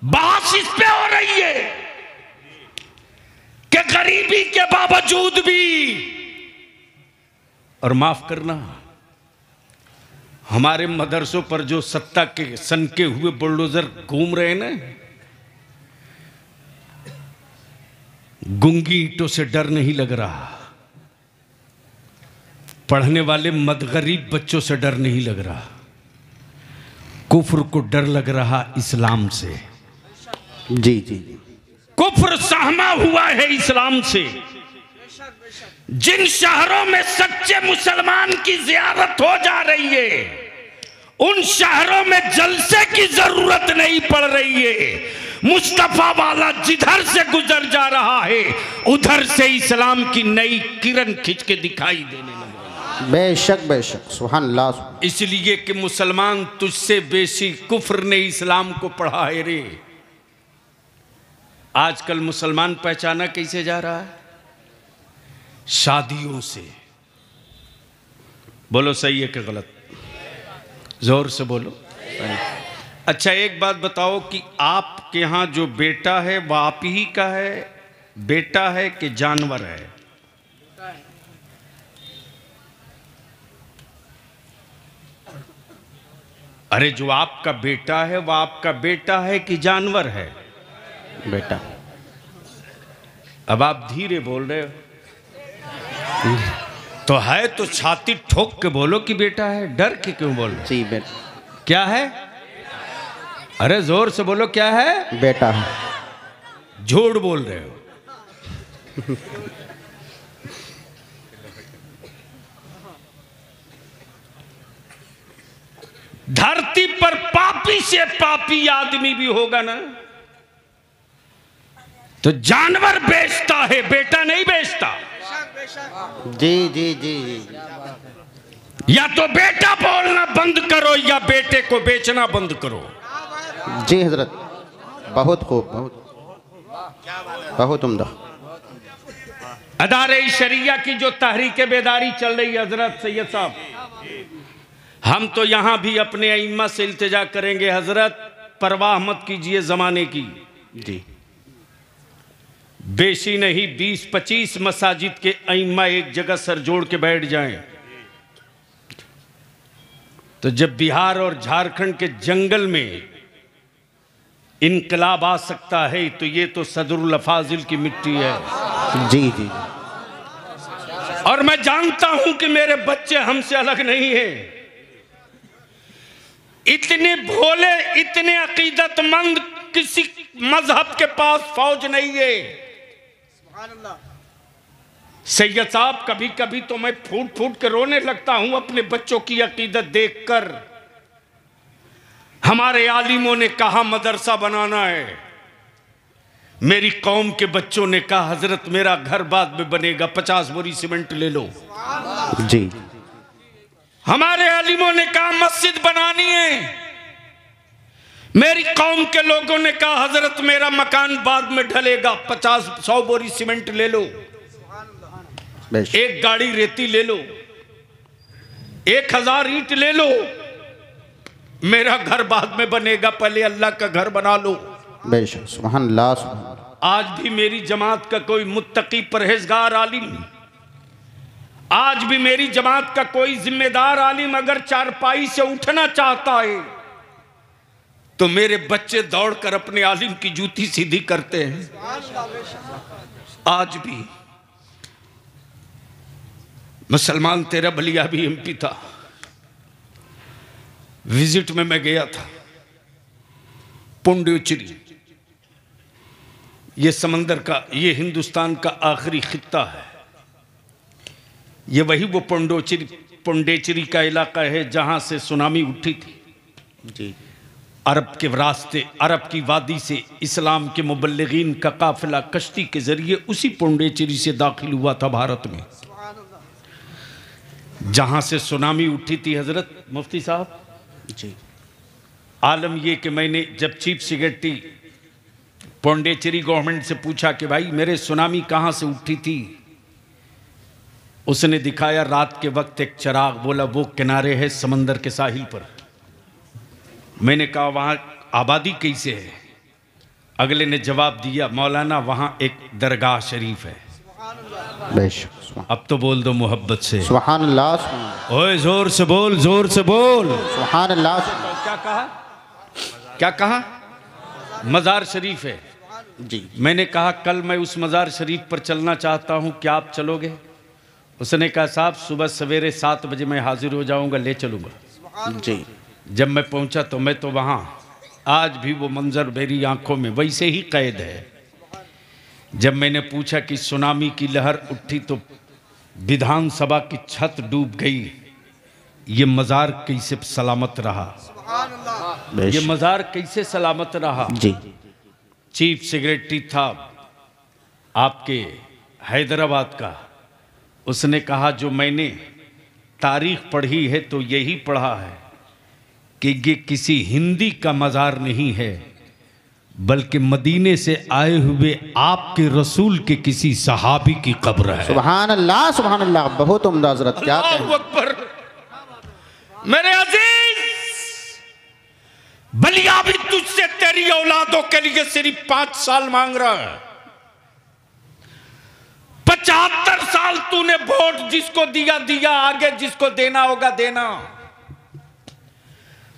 बात इस पे हो रही है कि गरीबी के बावजूद भी और माफ़ करना हमारे मदरसों पर जो सत्ता के सन के हुए बुलडोजर घूम रहे हैं ना गुंगी ईटों से डर नहीं लग रहा। पढ़ने वाले मदगरीब बच्चों से डर नहीं लग रहा। कुफ्र को डर लग रहा इस्लाम से। जी जी कुफ्र सहमा हुआ है इस्लाम से। जिन शहरों में सच्चे मुसलमान की जियारत हो जा रही है उन शहरों में जलसे की ज़रूरत नहीं पड़ रही है। मुस्तफ़ा वाला जिधर से गुजर जा रहा है उधर से इस्लाम की नई किरण खिंच के दिखाई देने लगी। बेशक बेशक। अल्लाह इसलिए कि मुसलमान तुझसे बेसी कुफर ने इस्लाम को पढ़ा है रे। आजकल मुसलमान पहचाना कैसे जा रहा है? शादियों से। बोलो सही है कि गलत? ज़ोर से बोलो। अच्छा एक बात बताओ कि आपके यहाँ जो बेटा है वह आप ही का है? बेटा है कि जानवर है? अरे जो आपका बेटा है वह आपका बेटा है कि जानवर है? बेटा। अब आप धीरे बोल रहे हो। तो है तो छाती ठोक के बोलो कि बेटा है डर के क्यों बोल रहे हो? जी बेटा। क्या है? अरे ज़ोर से बोलो क्या है? बेटा। झूठ बोल रहे हो। धरती पर पापी से पापी आदमी भी होगा ना? तो जानवर बेचता है बेटा नहीं बेचता? जी जी जी जी। या तो बेटा बोलना बंद करो या बेटे को बेचना बंद करो। जी हज़रत बहुत खूब बहुत। बहुत उमदा। अदारे शरिया की जो तहरीक बेदारी चल रही है हज़रत सैयद साहब हम तो यहाँ भी अपने अइम्मा से इल्तजा करेंगे। हज़रत परवाह मत कीजिए जमाने की। जी। बेशी नहीं बीस पच्चीस मसाजिद के अइम्मा एक जगह सर जोड़ के बैठ जाएँ। तो जब बिहार और झारखंड के जंगल में इनकलाब आ सकता है तो ये तो सदरुल अफाजिल की मिट्टी है। जी जी और मैं जानता हूँ कि मेरे बच्चे हमसे अलग नहीं हैं। इतने भोले इतने अकीदतमंद किसी मज़हब के पास फौज नहीं है। सैयद साहब कभी कभी तो मैं फूट फूट के रोने लगता हूँ अपने बच्चों की अकीदत देखकर। हमारे आलिमों ने कहा मदरसा बनाना है। मेरी कौम के बच्चों ने कहा हज़रत मेरा घर बाद में बनेगा पचास बोरी सीमेंट ले लो। जी। हमारे आलिमों ने कहा मस्जिद बनानी है। मेरी कौम के लोगों ने कहा हज़रत मेरा मकान बाद में ढलेगा पचास सौ बोरी सीमेंट ले लो। एक गाड़ी रेती ले लो। एक हज़ार ईंट ले लो। मेरा घर बाद में बनेगा पहले अल्लाह का घर बना लो। बेशक सुबहान आज भी मेरी जमात का कोई मुत्तकी परहेजगार आलिम आज भी मेरी जमात का कोई जिम्मेदार आलिम अगर चारपाई से उठना चाहता है तो मेरे बच्चे दौड़कर अपने आलिम की जूती सीधी करते हैं। आज भी मुसलमान तेरा बलिया भी एमपी था। विज़िट में मैं गया था। पुंडुचरी। ये समंदर का ये हिंदुस्तान का आखिरी खित्ता है। ये वही वो पुंडोचरी पुंडेचरी का इलाका है जहाँ से सुनामी उठी थी। जी। अरब के रास्ते अरब की वादी से इस्लाम के मुबल्लिगीन का काफिला कश्ती के ज़रिए उसी पुंडेचेरी से दाखिल हुआ था भारत में। जहाँ से सुनामी उठी थी हज़रत मुफ्ती साहब। जी। आलम ये कि मैंने जब चीफ सेक्रेटरी पौंडेचेरी गवर्नमेंट से पूछा कि भाई, मेरे सुनामी कहाँ से उठी थी? उसने दिखाया, रात के वक्त एक चराग बोला, वो किनारे है समंदर के साहिल पर। मैंने कहा, वहाँ आबादी कैसे है? अगले ने जवाब दिया, मौलाना, वहाँ एक दरगाह शरीफ है। अब तो बोल दो मोहब्बत से। अल्लाह सुबहान ओए ज़ोर से बोल ज़ोर से बोल। अल्लाह क्या कहा? क्या कहा? मज़ार शरीफ है। जी। मैंने कहा कल मैं उस मज़ार शरीफ पर चलना चाहता हूँ क्या आप चलोगे? उसने कहा साहब सुबह सवेरे सात बजे मैं हाजिर हो जाऊँगा ले चलूँगा। जी। जब मैं पहुँचा तो मैं तो वहाँ। आज भी वो मंजर मेरी आँखों में वैसे ही कैद है। जब मैंने पूछा कि सुनामी की लहर उठी तो विधानसभा की छत डूब गई। ये मज़ार कैसे सलामत रहा? ये मज़ार कैसे सलामत रहा? जी। चीफ सेक्रेटरी था आपके हैदराबाद का। उसने कहा जो मैंने तारीख पढ़ी है तो यही पढ़ा है कि ये किसी हिंदी का मज़ार नहीं है। बल्कि मदीने से आए हुए आपके रसूल के किसी सहाबी की कब्र है। सुबहान अल्लाह सुबहान अल्लाह बहुत उम्दा हज़रत क्या अकबर। मेरे अज़ीज़ बलिया भी तुझसे तेरी औलादों के लिए सिर्फ़ पाँच साल मांग रहा है। पचहत्तर साल तूने वोट जिसको दिया दिया आगे जिसको देना होगा देना।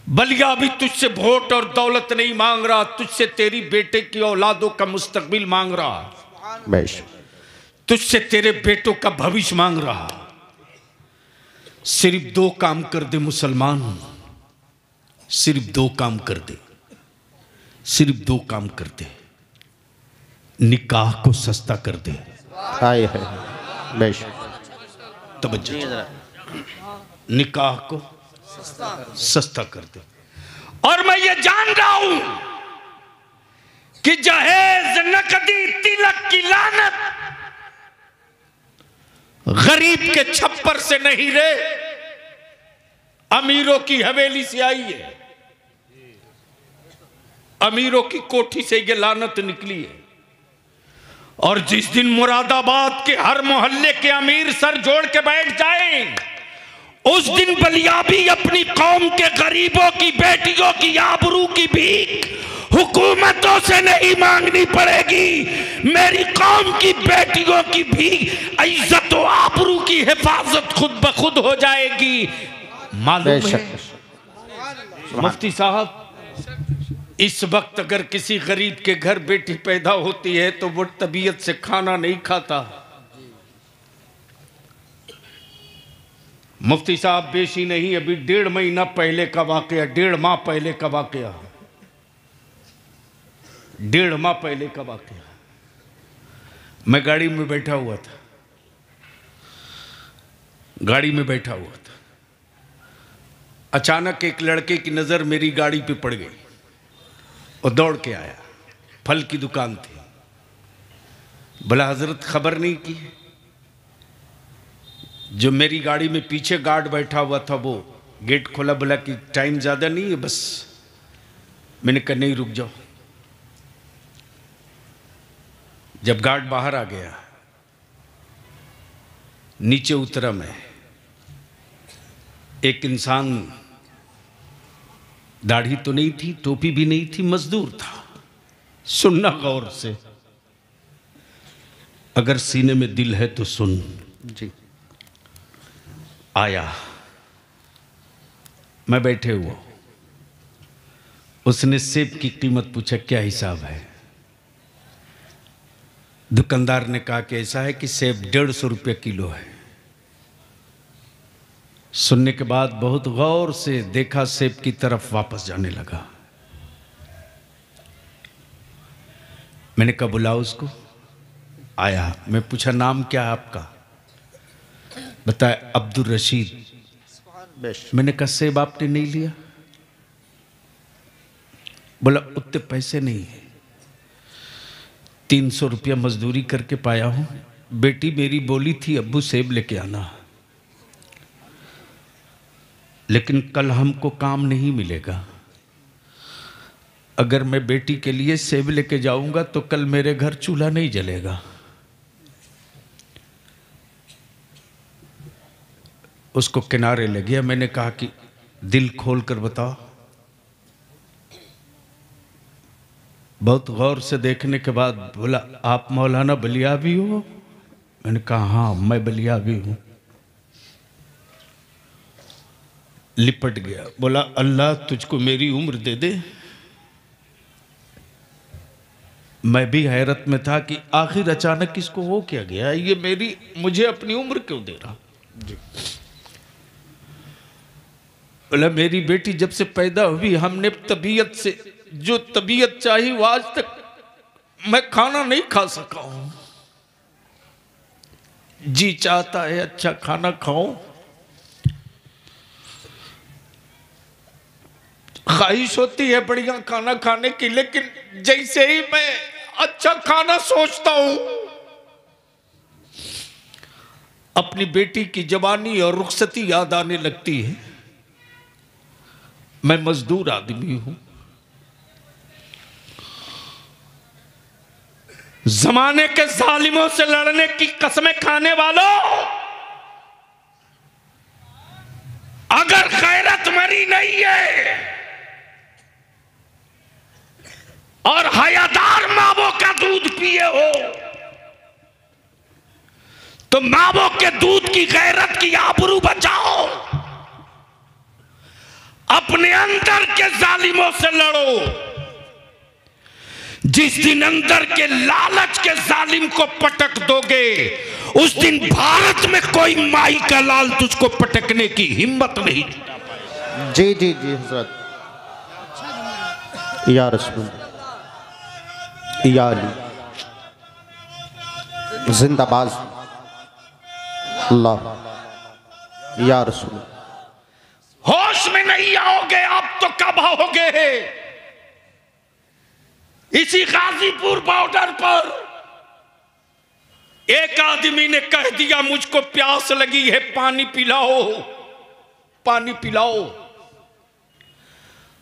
बलिया भी तुझसे वोट और दौलत नहीं मांग रहा तुझसे तेरी बेटे की औलादों का मुस्तकबिल मांग रहा। तुझसे तेरे बेटों का भविष्य मांग रहा। सिर्फ़ दो काम कर दे मुसलमान सिर्फ़ दो काम कर दे सिर्फ़ दो काम कर दे निकाह को सस्ता कर दे। हाय है तवज्जो। निकाह को सस्ता कर दे और मैं ये जान रहा हूँ कि जहेज नकदी तिलक की लानत गरीब के छप्पर से नहीं रे, अमीरों की हवेली से आई है। अमीरों की कोठी से ये लानत निकली है। और जिस दिन मुरादाबाद के हर मोहल्ले के अमीर सर जोड़ के बैठ जाएँ उस दिन बलियाबी अपनी कौम के गरीबों की बेटियों की आबरू की भीख हुकूमतों से नहीं मांगनी पड़ेगी। मेरी कौम की बेटियों की भी इज़्ज़त आबरू की हिफाजत खुद ब खुद हो जाएगी। मालूम है मुफ्ती साहब इस वक्त अगर किसी गरीब के घर बेटी पैदा होती है तो वो तबीयत से खाना नहीं खाता। मुफ्ती साहब बेशी नहीं, अभी डेढ़ महीना पहले का वाकया, डेढ़ माह पहले का वाकया। डेढ़ माह पहले का वाकया। मैं गाड़ी में बैठा हुआ था। गाड़ी में बैठा हुआ था। अचानक एक लड़के की नज़र मेरी गाड़ी पे पड़ गई और दौड़ के आया। फल की दुकान थी। बोला हज़रत खबर नहीं की? जो मेरी गाड़ी में पीछे गार्ड बैठा हुआ था, वो गेट खोला बोला कि टाइम ज़्यादा नहीं है, बस। मैंने कहा, नहीं, रुक जाओ। जब गार्ड बाहर आ गया, नीचे उतरा मैं। एक इंसान दाढ़ी तो नहीं थी, टोपी भी नहीं थी, मजदूर था। सुनना गौर से। अगर सीने में दिल है तो सुन। जी। आया। मैं बैठे हुआ उसने सेब की कीमत पूछा, क्या हिसाब है? दुकानदार ने कहा कि ऐसा है कि सेब डेढ़ सौ रुपये किलो है। सुनने के बाद बहुत गौर से देखा, सेब की तरफ़ वापस जाने लगा। मैंने कहा, बुलाओ उसको। आया। मैं पूछा, नाम क्या है आपका? बताया अब्दुल रशीद, मैंने कहा, सेब आपने नहीं लिया? बोला, उतने पैसे नहीं है। तीन सौ रुपया मजदूरी करके पाया हूँ। बेटी मेरी बोली थी, अब्बू सेब लेके आना। लेकिन कल हमको काम नहीं मिलेगा। अगर मैं बेटी के लिए सेब लेके जाऊँगा तो कल मेरे घर चूल्हा नहीं जलेगा। उसको किनारे ले गया। मैंने कहा कि दिल खोल कर बताओ। बहुत गौर से देखने के बाद बोला, आप मौलाना बलिया भी हो? मैंने कहा हाँ मैं बलिया भी हूँ। लिपट गया। बोला, अल्लाह तुझको मेरी उम्र दे दे। मैं भी हैरत में था कि आखिर अचानक इसको हो क्या गया? ये मेरी, मुझे अपनी उम्र क्यों दे रहा? बोला, मेरी बेटी जब से पैदा हुई, हमने तबीयत से, जो तबीयत चाहिए वो आज तक मैं खाना नहीं खा सका हूँ। जी चाहता है अच्छा खाना खाऊं। ख्वाहिश होती है बढ़िया खाना खाने की, लेकिन जैसे ही मैं अच्छा खाना सोचता हूँ, अपनी बेटी की जवानी और रुखसती याद आने लगती है। मैं मजदूर आदमी हूँ। जमाने के जालिमों से लड़ने की कसमें खाने वालों, अगर गैरत मरी नहीं है, और हयादार मावों का दूध पिए हो तो मावों के दूध की गैरत की आबरू बचाओ। अपने अंदर के जालिमों से लड़ो। जिस दिन अंदर के लालच के जालिम को पटक दोगे, उस दिन भारत में कोई माई का लाल तुझको पटकने की हिम्मत नहीं। जी जी जी, हज़रत। या रसूल, या अली। जिंदाबाद। अल्लाह। या रसूल। होश में नहीं आओगे आप तो कब आओगे? इसी गाजीपुर बॉर्डर पर एक आदमी ने कह दिया, मुझको प्यास लगी है, पानी पिलाओ पानी पिलाओ।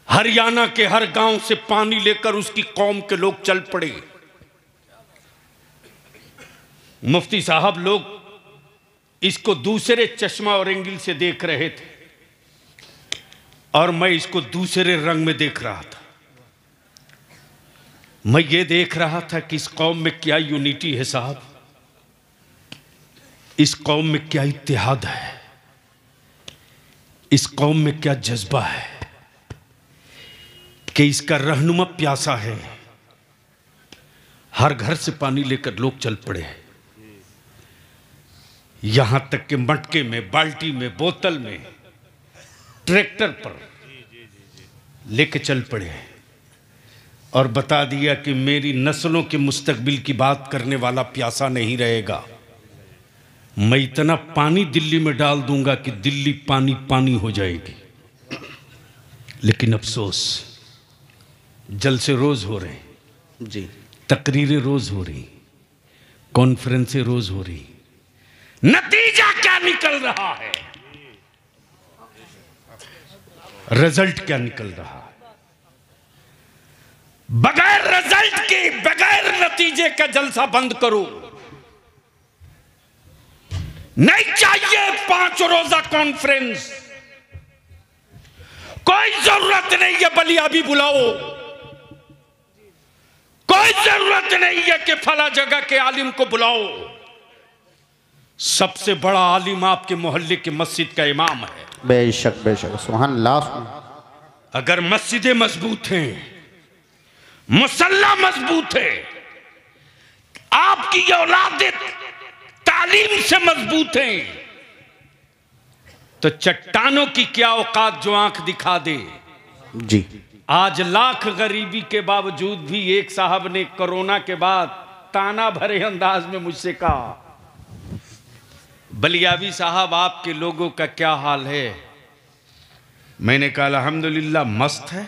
हरियाणा के हर गाँव से पानी लेकर उसकी कौम के लोग चल पड़े। मुफ्ती साहब लोग इसको दूसरे चश्मा और एंगल से देख रहे थे। और मैं इसको दूसरे रंग में देख रहा था। मैं ये देख रहा था कि इस कौम में क्या यूनिटी है साहब। इस कौम में क्या इतिहाद है। इस कौम में क्या जज्बा है। कि इसका रहनुमा प्यासा है। हर घर से पानी लेकर लोग चल पड़े हैं। यहाँ तक कि मटके में, बाल्टी में, बोतल में ट्रैक्टर पर लेके चल पड़े और बता दिया कि मेरी नस्लों के मुस्तकबिल की बात करने वाला प्यासा नहीं रहेगा। मैं इतना पानी दिल्ली में डाल दूँगा कि दिल्ली पानी पानी हो जाएगी। लेकिन अफसोस जल से रोज हो रहे हैं। जी। तकरीरें रोज हो रही कॉन्फ्रेंसें रोज हो रही नतीजा क्या निकल रहा है? रिज़ल्ट क्या निकल रहा है? बगैर रिज़ल्ट के, बगैर नतीजे का जलसा बंद करो। नहीं चाहिए पाँच रोजा कॉन्फ्रेंस कोई ज़रूरत नहीं है बलिया भी बुलाओ। कोई ज़रूरत नहीं है कि फला जगह के आलिम को बुलाओ। सबसे बड़ा आलिम आपके मोहल्ले के मस्जिद का इमाम है। बेशक बेशक। सुहान अल्लाह। अगर मस्जिदें मज़बूत हैं मुसल्ला मज़बूत है आपकी औलादे तालीम से मज़बूत हैं तो चट्टानों की क्या औकात जो आँख दिखा दे? जी। आज लाख गरीबी के बावजूद भी एक साहब ने कोरोना के बाद ताना भरे अंदाज में मुझसे कहा बलियाबी साहब, आपके लोगों का क्या हाल है? मैंने कहा, अल्हम्दुलिल्लाह, मस्त है।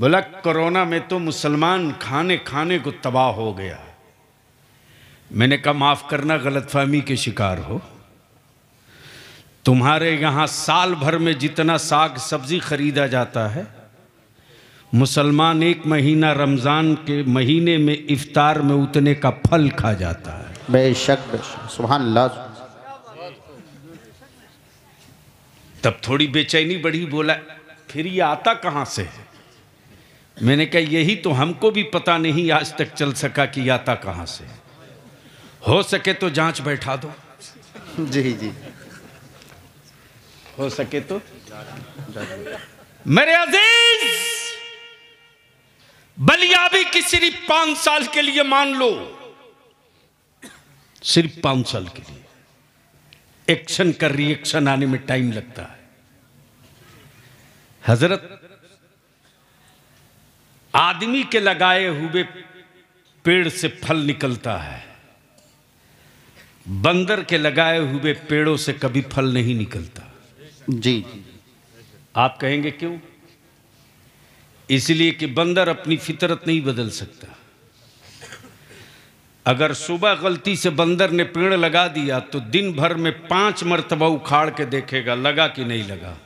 बोला, कोरोना में तो मुसलमान खाने खाने को तबाह हो गया। मैंने कहा, माफ़ करना, गलतफहमी के शिकार हो। तुम्हारे यहाँ साल भर में जितना साग सब्ज़ी खरीदा जाता है, मुसलमान एक महीना रमज़ान के महीने में इफ्तार में उतने का फल खा जाता है। बेशक अल्लाह तब थोड़ी बेचैनी बढ़ी बोला फिर ये आता कहाँ से मैंने कहा यही तो हमको भी पता नहीं आज तक चल सका कि आता कहाँ से हो। सके तो जाँच बैठा दो। जी जी। हो सके तो। मेरे अज़ीज़ बलिया भी किसी पाँच साल के लिए मान लो। सिर्फ़ पाँच साल के लिए। एक्शन का रिएक्शन आने में टाइम लगता है। हज़रत आदमी के लगाए हुए पेड़ से फल निकलता है। बंदर के लगाए हुए पेड़ों से कभी फल नहीं निकलता। जी। आप कहेंगे क्यों? इसलिए कि बंदर अपनी फितरत नहीं बदल सकता। अगर सुबह गलती से बंदर ने पेड़ लगा दिया तो दिन भर में पाँच मरतबा उखाड़ के देखेगा लगा कि नहीं लगा?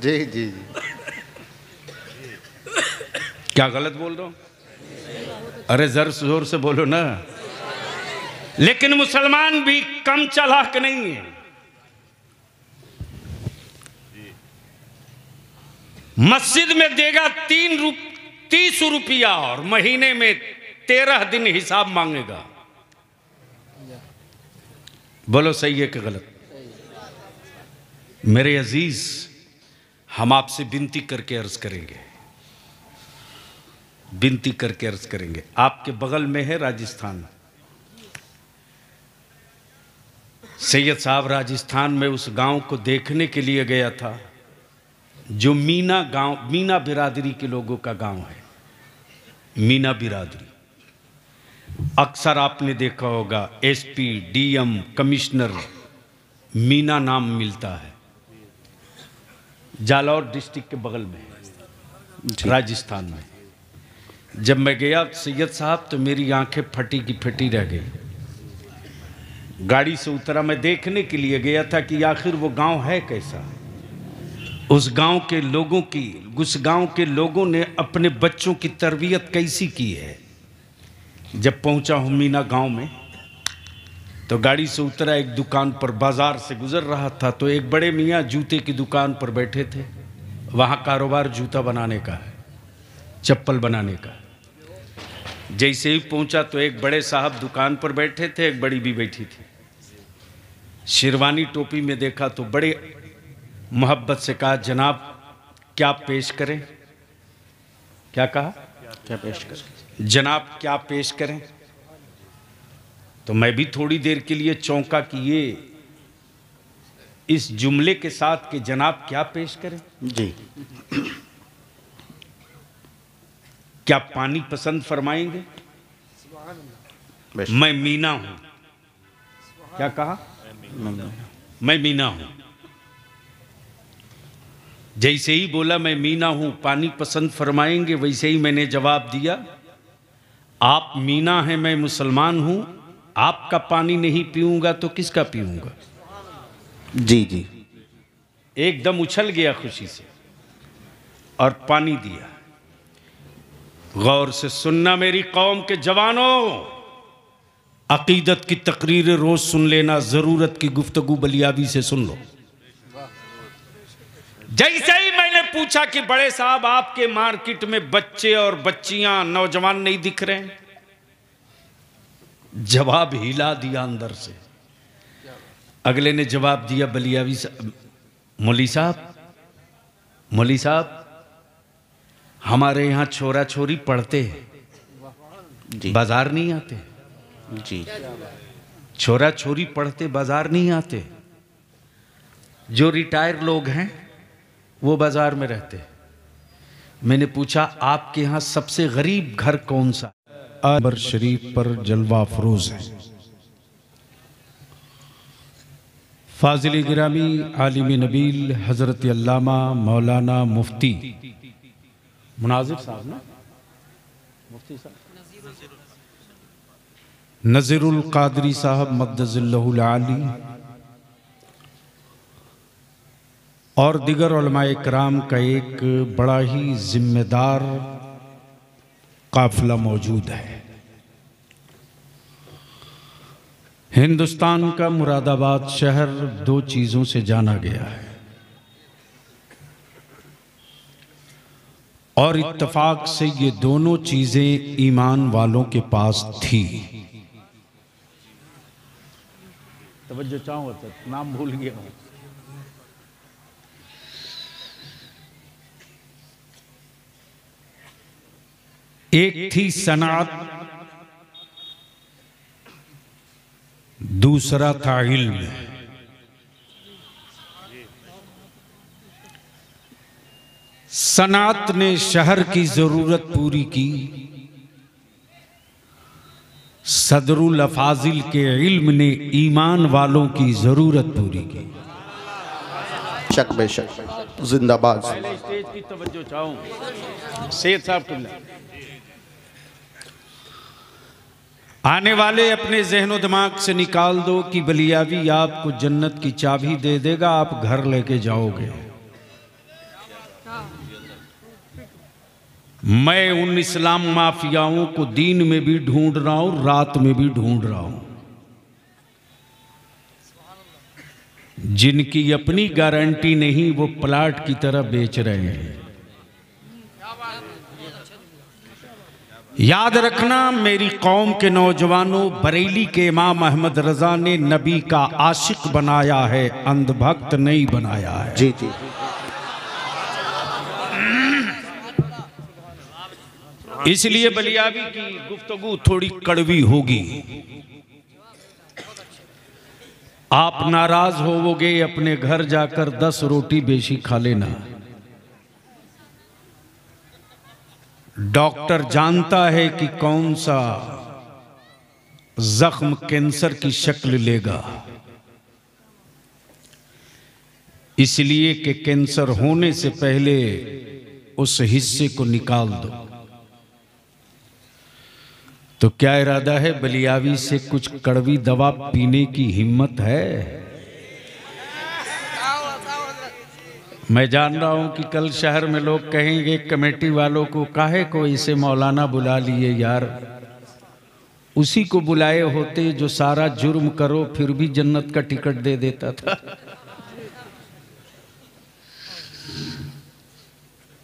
जी जी जी। क्या गलत बोल रहा हूँ? अरे जर ज़ोर से बोलो ना। लेकिन मुसलमान भी कम चालाक नहीं है। मस्जिद में देगा तीन रुप तीस रुपया और महीने में तेरह दिन हिसाब मांगेगा। बोलो, सही है कि गलत? मेरे अज़ीज़, हम आपसे विनती करके अर्ज़ करेंगे। विनती करके अर्ज़ करेंगे। आपके बगल में है राजस्थान। सैयद साहब राजस्थान में उस गाँव को देखने के लिए गया था, जो मीना गाँव, मीना बिरादरी के लोगों का गाँव है। मीना बिरादरी। अक्सर आपने देखा होगा एसपी डीएम कमिश्नर मीना नाम मिलता है। जालौर डिस्ट्रिक्ट के बगल में राजस्थान में। जब मैं गया सैयद साहब तो मेरी आँखें फटी की फटी रह गई। गाड़ी से उतरा मैं देखने के लिए गया था कि आखिर वो गाँव है कैसा। उस गाँव के लोगों की उस गाँव के लोगों ने अपने बच्चों की तरबियत कैसी की है? जब पहुँचा हूँ मीना गाँव में तो गाड़ी से उतरा एक दुकान पर बाज़ार से गुजर रहा था तो एक बड़े मियाँ जूते की दुकान पर बैठे थे। वहाँ कारोबार जूता बनाने का है, चप्पल बनाने का जैसे ही पहुँचा तो एक बड़े साहब दुकान पर बैठे थे, एक बड़ी भी बैठी थी। शेरवानी टोपी में देखा तो बड़े मोहब्बत से कहा, जनाब, क्या पेश करें? क्या कहा? क्या पेश कर? जनाब क्या पेश करें? तो मैं भी थोड़ी देर के लिए चौंका कि ये इस जुमले के साथ कि जनाब क्या पेश करें? जी। क्या पानी पसंद फरमाएँगे? मैं मीना हूँ। क्या कहा? मैं मीना हूँ। जैसे ही बोला मैं मीना हूँ पानी पसंद फरमाएँगे वैसे ही मैंने जवाब दिया। आप मीना हैं मैं मुसलमान हूँ आपका पानी नहीं पीऊँगा तो किसका पीऊँगा? जी जी। एकदम उछल गया खुशी से और पानी दिया। गौर से सुनना मेरी कौम के जवानों अकीदत की तकरीर रोज सुन लेना ज़रूरत की गुफ्तगु बलियाबी से सुन लो। जैसे ही मैंने पूछा कि बड़े साहब आपके मार्केट में बच्चे और बच्चियाँ नौजवान नहीं दिख रहे हैं? जवाब हिला दिया अंदर से। अगले ने जवाब दिया बलियावी मौली साहब मोली साहब हमारे यहाँ छोरा छोरी पढ़ते हैं। बाज़ार नहीं आते। जी। छोरा छोरी पढ़ते बाज़ार नहीं आते। जो रिटायर लोग हैं वो बाज़ार में रहते हैं। मैंने पूछा आपके यहाँ सबसे गरीब घर कौन सा? अबर शरीफ पर जलवा फरोज है। फाजिल गिरामी आलिम नबील हज़रत अल्लामा मौलाना मुफ्ती। मुनाजिर साहब ना? मुफ्ती साहब। नज़ीरुल कादरी साहब मकदज़िल्लहुल और दिगर कराम का एक बड़ा ही जिम्मेदार काफिला मौजूद है। हिंदुस्तान का मुरादाबाद शहर दो चीज़ों से जाना गया है। और इत्तफाक से ये दोनों चीज़ें ईमान वालों के पास थी। तवज्जो चाहूँ तो नाम भूल गया एक थी सनात दूसरा था इल्म। सनात ने शहर की ज़रूरत पूरी की। सदरुल अफाजिल के इल्म ने ईमान वालों की ज़रूरत पूरी की। शक बेशक जिंदाबाद। स्टेज की तवज्जो चाहूँ। सैयद साहब तुमने आने वाले अपने जहनो दिमाग से निकाल दो कि बलियावी आपको जन्नत की चाबी दे देगा, आप घर लेके जाओगे। मैं उन इस्लाम माफियाओं को दिन में भी ढूंढ रहा हूँ, रात में भी ढूंढ रहा हूँ। जिनकी अपनी गारंटी नहीं, वो प्लाट की तरह बेच रहे हैं। याद रखना मेरी कौम के नौजवानों बरेली के इमाम अहमद रजा ने नबी का आशिक बनाया है अंधभक्त नहीं बनाया है। जी जी। इसलिए बलियाबी की गुफ्तगु थोड़ी कड़वी होगी। आप नाराज़ होवोगे अपने घर जाकर दस रोटी बेशी खा लेना। डॉक्टर जानता है कि कौन सा जख्म कैंसर की शक्ल लेगा। इसलिए कि कैंसर होने से पहले उस हिस्से को निकाल दो। तो क्या इरादा है बलियावी से कुछ कड़वी दवा पीने की हिम्मत है? मैं जान रहा हूँ कि कल शहर में लोग कहेंगे, कमेटी वालों को काहे को इसे मौलाना बुला लिए यार? उसी को बुलाए होते जो सारा जुर्म करो, फिर भी जन्नत का टिकट दे देता था।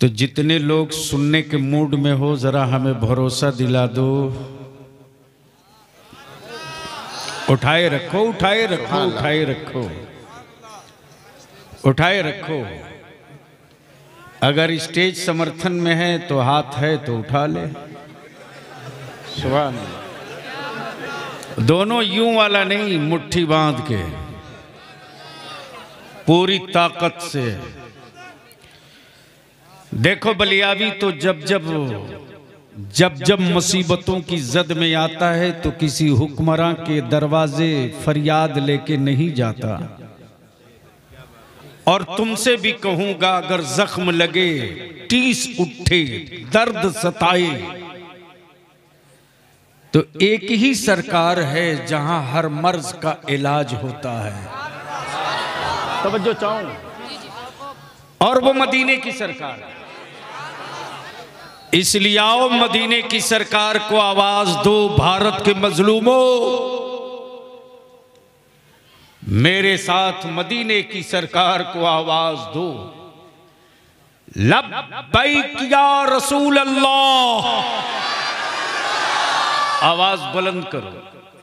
तो जितने लोग सुनने के मूड में हो, जरा हमें भरोसा दिला दो। उठाए रखो उठाए रखो उठाए रखो। उठाए रखो। अगर स्टेज समर्थन में है तो हाथ है तो उठा ले। सुबह दोनों यूँ वाला नहीं, मुट्ठी बाँध के। पूरी ताकत से। देखो बलियावी तो जब जब जब जब मुसीबतों की जद में आता है तो किसी हुक्मरान के दरवाजे फरियाद लेके नहीं जाता। और तुमसे भी कहूँगा अगर जख्म लगे टीस उठे दर्द सताए। तो एक ही सरकार है जहाँ हर मर्ज का इलाज होता है। तवज्जो चाहूँ? और वो मदीने की सरकार है। इसलिए आओ मदीने की सरकार को आवाज़ दो भारत के मजलूमों। मेरे साथ मदीने की सरकार को आवाज़ दो। लब्बैक या रसूल अल्लाह आवाज़ बुलंद करो।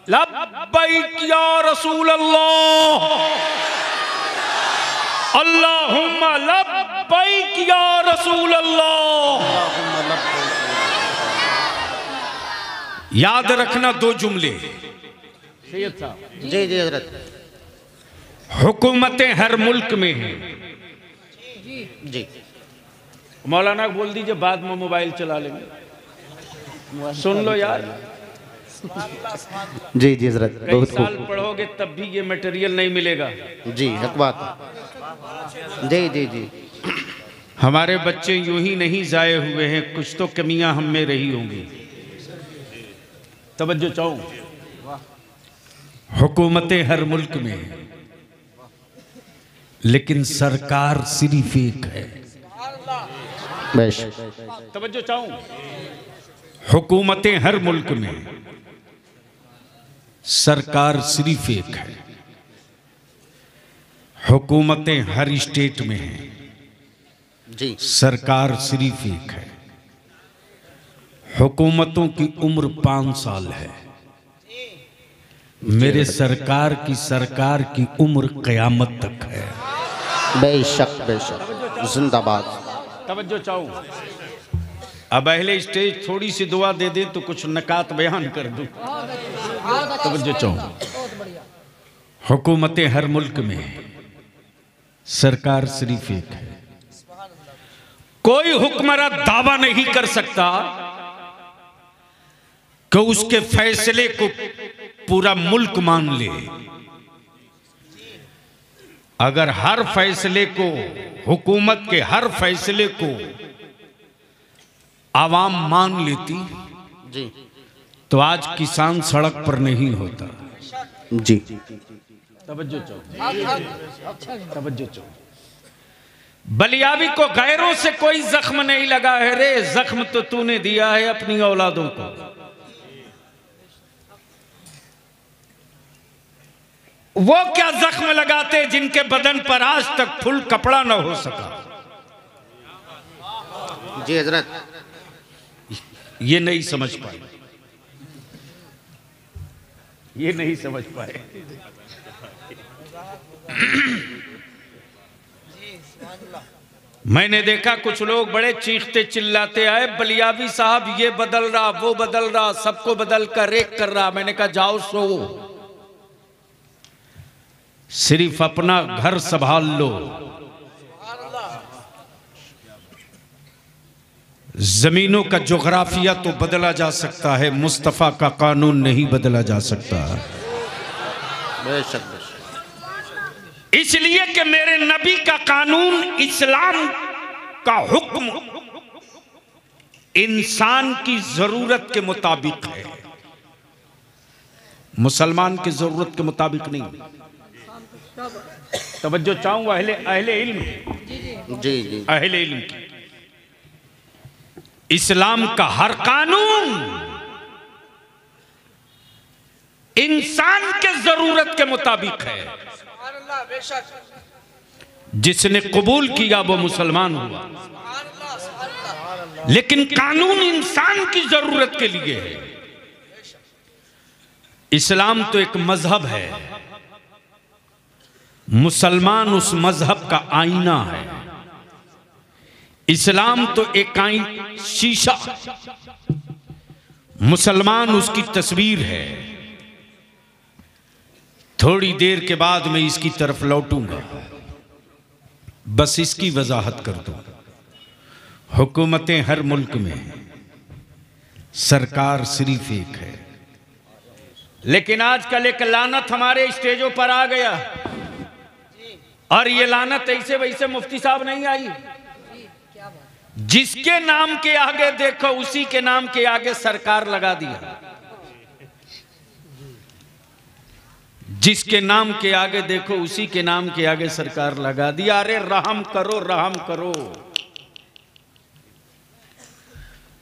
लब्बैक या रसूल अल्लाह अल्लाहुम्मा लब्बैक या रसूल अल्लाह याद रखना दो जुमले। जी जी, हज़रत। हुकूमतें हर मुल्क में हैं। जी। मौलाना बोल दीजिए बाद में मोबाइल चला लेंगे। सुन लो यार। जी जी हज़रत बहुत साल पढ़ोगे तब भी ये मटेरियल नहीं मिलेगा। जी हक बात जी जी जी। हमारे बच्चे यूँ ही नहीं जाए हुए हैं कुछ तो कमियाँ हम में रही होंगी। तवज्जो चाहूँ? हुकूमतें हर मुल्क में हैं। लेकिन सरकार सिर्फ़ एक है। तवज्जो चाहूँ? हुकूमतें हर मुल्क में हैं। सरकार सिर्फ़ एक है। हुकूमतें हर स्टेट में हैं। जी। सरकार सिर्फ़ एक है। हुकूमतों की उम्र पाँच साल है। मेरे सरकार की सरकार की उम्र कयामत तक है। बेशक बेशक। जिंदाबाद। तवज्जो चाहूँ। अब पहले स्टेज थोड़ी सी दुआ दे दे तो कुछ नकात बयान कर दूँ। तवज्जो चाहूँ। हुकूमतें हर मुल्क में सरकार सिर्फ़ एक है। कोई हुक्मरा दावा नहीं कर सकता कि उसके फैसले को पूरा मुल्क मान ले। अगर हर फैसले को हुकूमत के हर फैसले को आवाम मान लेती जी। तो आज किसान सड़क पर नहीं होता। जी। तवज्जो तवज्जो बलियाबी को गैरों से कोई जख्म नहीं लगा है रे। जख्म तो तूने दिया है अपनी औलादों को। वो क्या जख्म लगाते जिनके बदन पर आज तक फुल कपड़ा न हो सका? जी हज़रत। ये नहीं समझ पाए। ये नहीं समझ पाए। मैंने देखा कुछ लोग बड़े चीखते चिल्लाते आए बलियाबी साहब ये बदल रहा वो बदल रहा सबको बदल कर एक कर रहा। मैंने कहा जाओ सो। सिर्फ़ अपना घर संभाल लो। जमीनों का जोग्राफिया तो बदला जा सकता है, मुस्तफ़ा का कानून नहीं बदला जा सकता। इसलिए कि मेरे नबी का कानून इस्लाम का हुक्म इंसान की ज़रूरत के मुताबिक है। मुसलमान की ज़रूरत के मुताबिक नहीं। तवज्जो चाहूँगा अहले अहले इल्म जी जी। अहले इल्म की। इस्लाम का हर कानून इंसान के ज़रूरत के मुताबिक है। जिसने कबूल किया वो मुसलमान हुआ। लेकिन कानून इंसान की ज़रूरत के लिए है। इस्लाम तो एक मज़हब है। मुसलमान उस मज़हब का आईना है। इस्लाम तो एक आई शीशा। मुसलमान उसकी तस्वीर है। थोड़ी देर के बाद मैं इसकी तरफ़ लौटूँगा। बस इसकी वजाहत कर दूँ। हुकूमतें हर मुल्क में सरकार सिर्फ़ एक है। लेकिन आजकल एक लानत हमारे स्टेजों पर आ गया। और ये लानत ऐसे वैसे मुफ्ती साहब नहीं आई। जिसके नाम के आगे देखो, उसी के नाम के आगे सरकार लगा दिया। जिसके नाम के आगे देखो, उसी के नाम के आगे सरकार लगा दिया। अरे रहम करो रहम करो।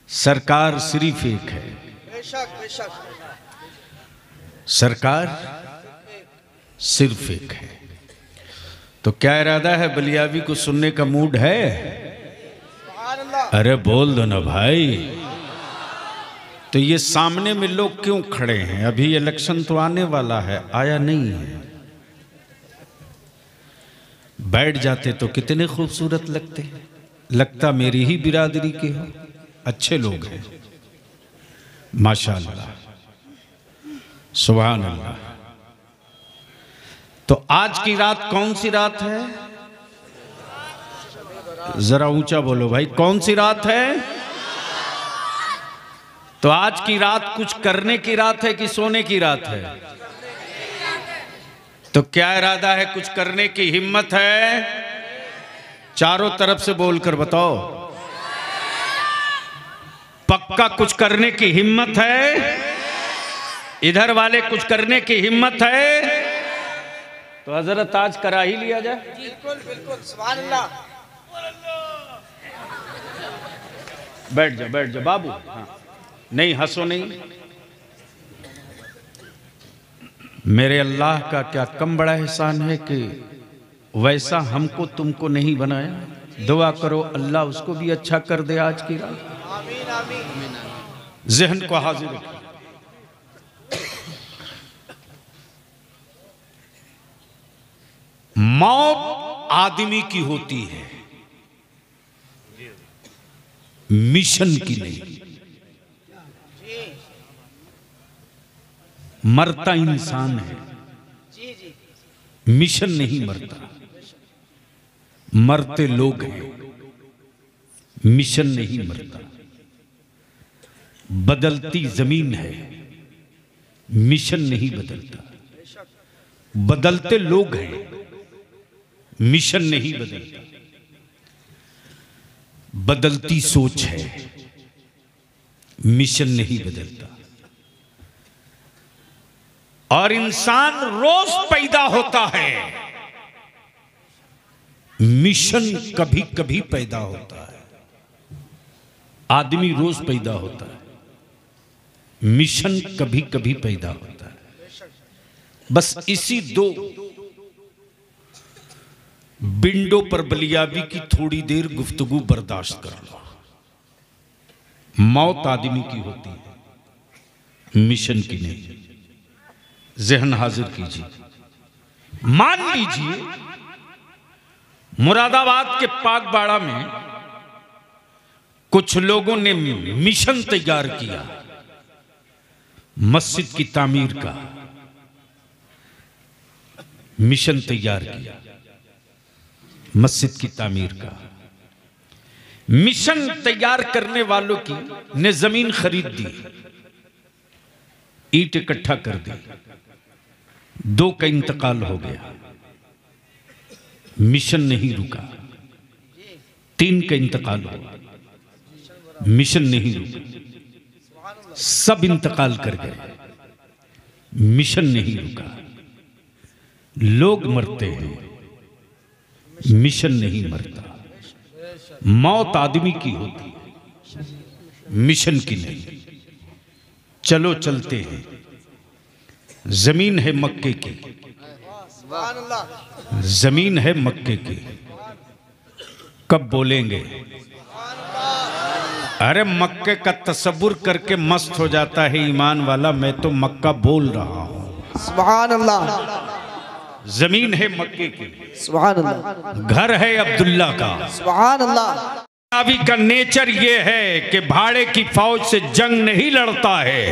सरकार सिर्फ़ एक है। सरकार सिर्फ़ एक है। तो क्या इरादा है बलियावी को सुनने का मूड है? अरे बोल दो ना भाई। तो ये सामने में लोग क्यों खड़े हैं? अभी इलेक्शन तो आने वाला है, आया नहीं है। बैठ जाते तो कितने खूबसूरत लगते। लगता मेरी ही बिरादरी के हो। अच्छे लोग हैं। माशाल्लाह। सुबहान अल्लाह। तो आज की रात कौन सी रात है? जरा ऊँचा बोलो भाई, कौन सी रात है? तो आज की रात कुछ करने की रात है कि सोने की रात है? तो क्या इरादा है कुछ करने की हिम्मत है? चारों तरफ़ से बोलकर बताओ। पक्का कुछ करने की हिम्मत है? इधर वाले कुछ करने की हिम्मत है? तो हज़रत आज करा ही लिया जाए। बिल्कुल बिल्कुल सुभान अल्लाह बैठ जा बैठ जा बाबू। हाँ। नहीं हंसो नहीं। मेरे अल्लाह का क्या कम बड़ा एहसान है कि वैसा हमको तुमको नहीं बनाया। दुआ करो अल्लाह उसको भी अच्छा कर दे आज की रात। आमीन आमीन। जहन को हाजिर मौत आदमी की होती है। मिशन की नहीं। मरता इंसान है। मिशन नहीं मरता। मरते लोग हैं। मिशन नहीं मरता। बदलती ज़मीन है। मिशन नहीं बदलता। बदलते लोग हैं। मिशन नहीं बदलता। बदलती सोच है। मिशन नहीं बदलता। और इंसान रोज पैदा होता है। मिशन कभी कभी पैदा होता है। आदमी रोज पैदा होता है। मिशन कभी कभी पैदा होता है। बस इसी दो बिंडो पर बलियाबी की थोड़ी देर गुफ्तगु बर्दाश्त कर लो। मौत आदमी की होती है, मिशन की नहीं। जहन हाजिर कीजिए। मान लीजिए, मुरादाबाद के पाकबाड़ा में कुछ लोगों ने मिशन तैयार किया, मस्जिद की तामीर का मिशन तैयार किया। मस्जिद की तामीर का। मिशन तैयार करने वालों की ने ज़मीन खरीद दी, ईट इकट्ठा कर दी, दो का इंतकाल हो गया। मिशन नहीं रुका, तीन का इंतकाल हुआ मिशन नहीं रुका, सब इंतकाल कर गए। मिशन नहीं रुका। लोग मरते हैं। मिशन नहीं मरता। मौत आदमी की होती है, मिशन की नहीं। चलो चलते हैं। ज़मीन है मक्के की। ज़मीन है मक्के की। कब बोलेंगे? अरे मक्के का तस्वुर करके मस्त हो जाता है ईमान वाला, मैं तो मक्का बोल रहा हूँ। सुबहान अल्लाह। ज़मीन है मक्के की। अल्लाह घर है अब्दुल्ला का। अल्लाह अभी का नेचर ये है कि भाड़े की फौज से जंग नहीं लड़ता है।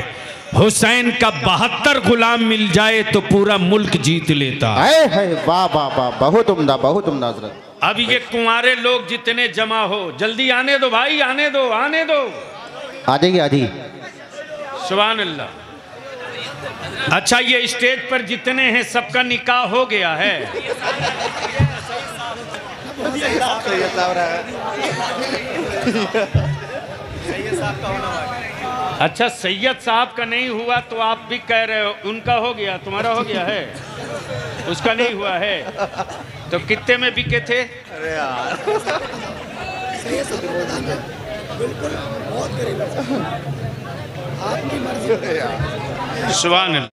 हुसैन का बहत्तर गुलाम मिल जाए तो पूरा मुल्क जीत लेता। है वाह वाह वाह बहुत उम्दा बहुत उम्दा हज़रत। अब ये कुंवारे लोग जितने जमा हो जल्दी आने दो भाई आने दो आने दो। आ जाइए आ जाइए। सुबहान अल्लाह अच्छा ये स्टेज पर जितने हैं सबका निकाह हो गया है। अच्छा सैयद साहब का नहीं हुआ तो आप भी कह रहे हो उनका हो गया तुम्हारा हो गया है? उसका नहीं हुआ है? तो कितने में बिके थे? सुबहान अल्लाह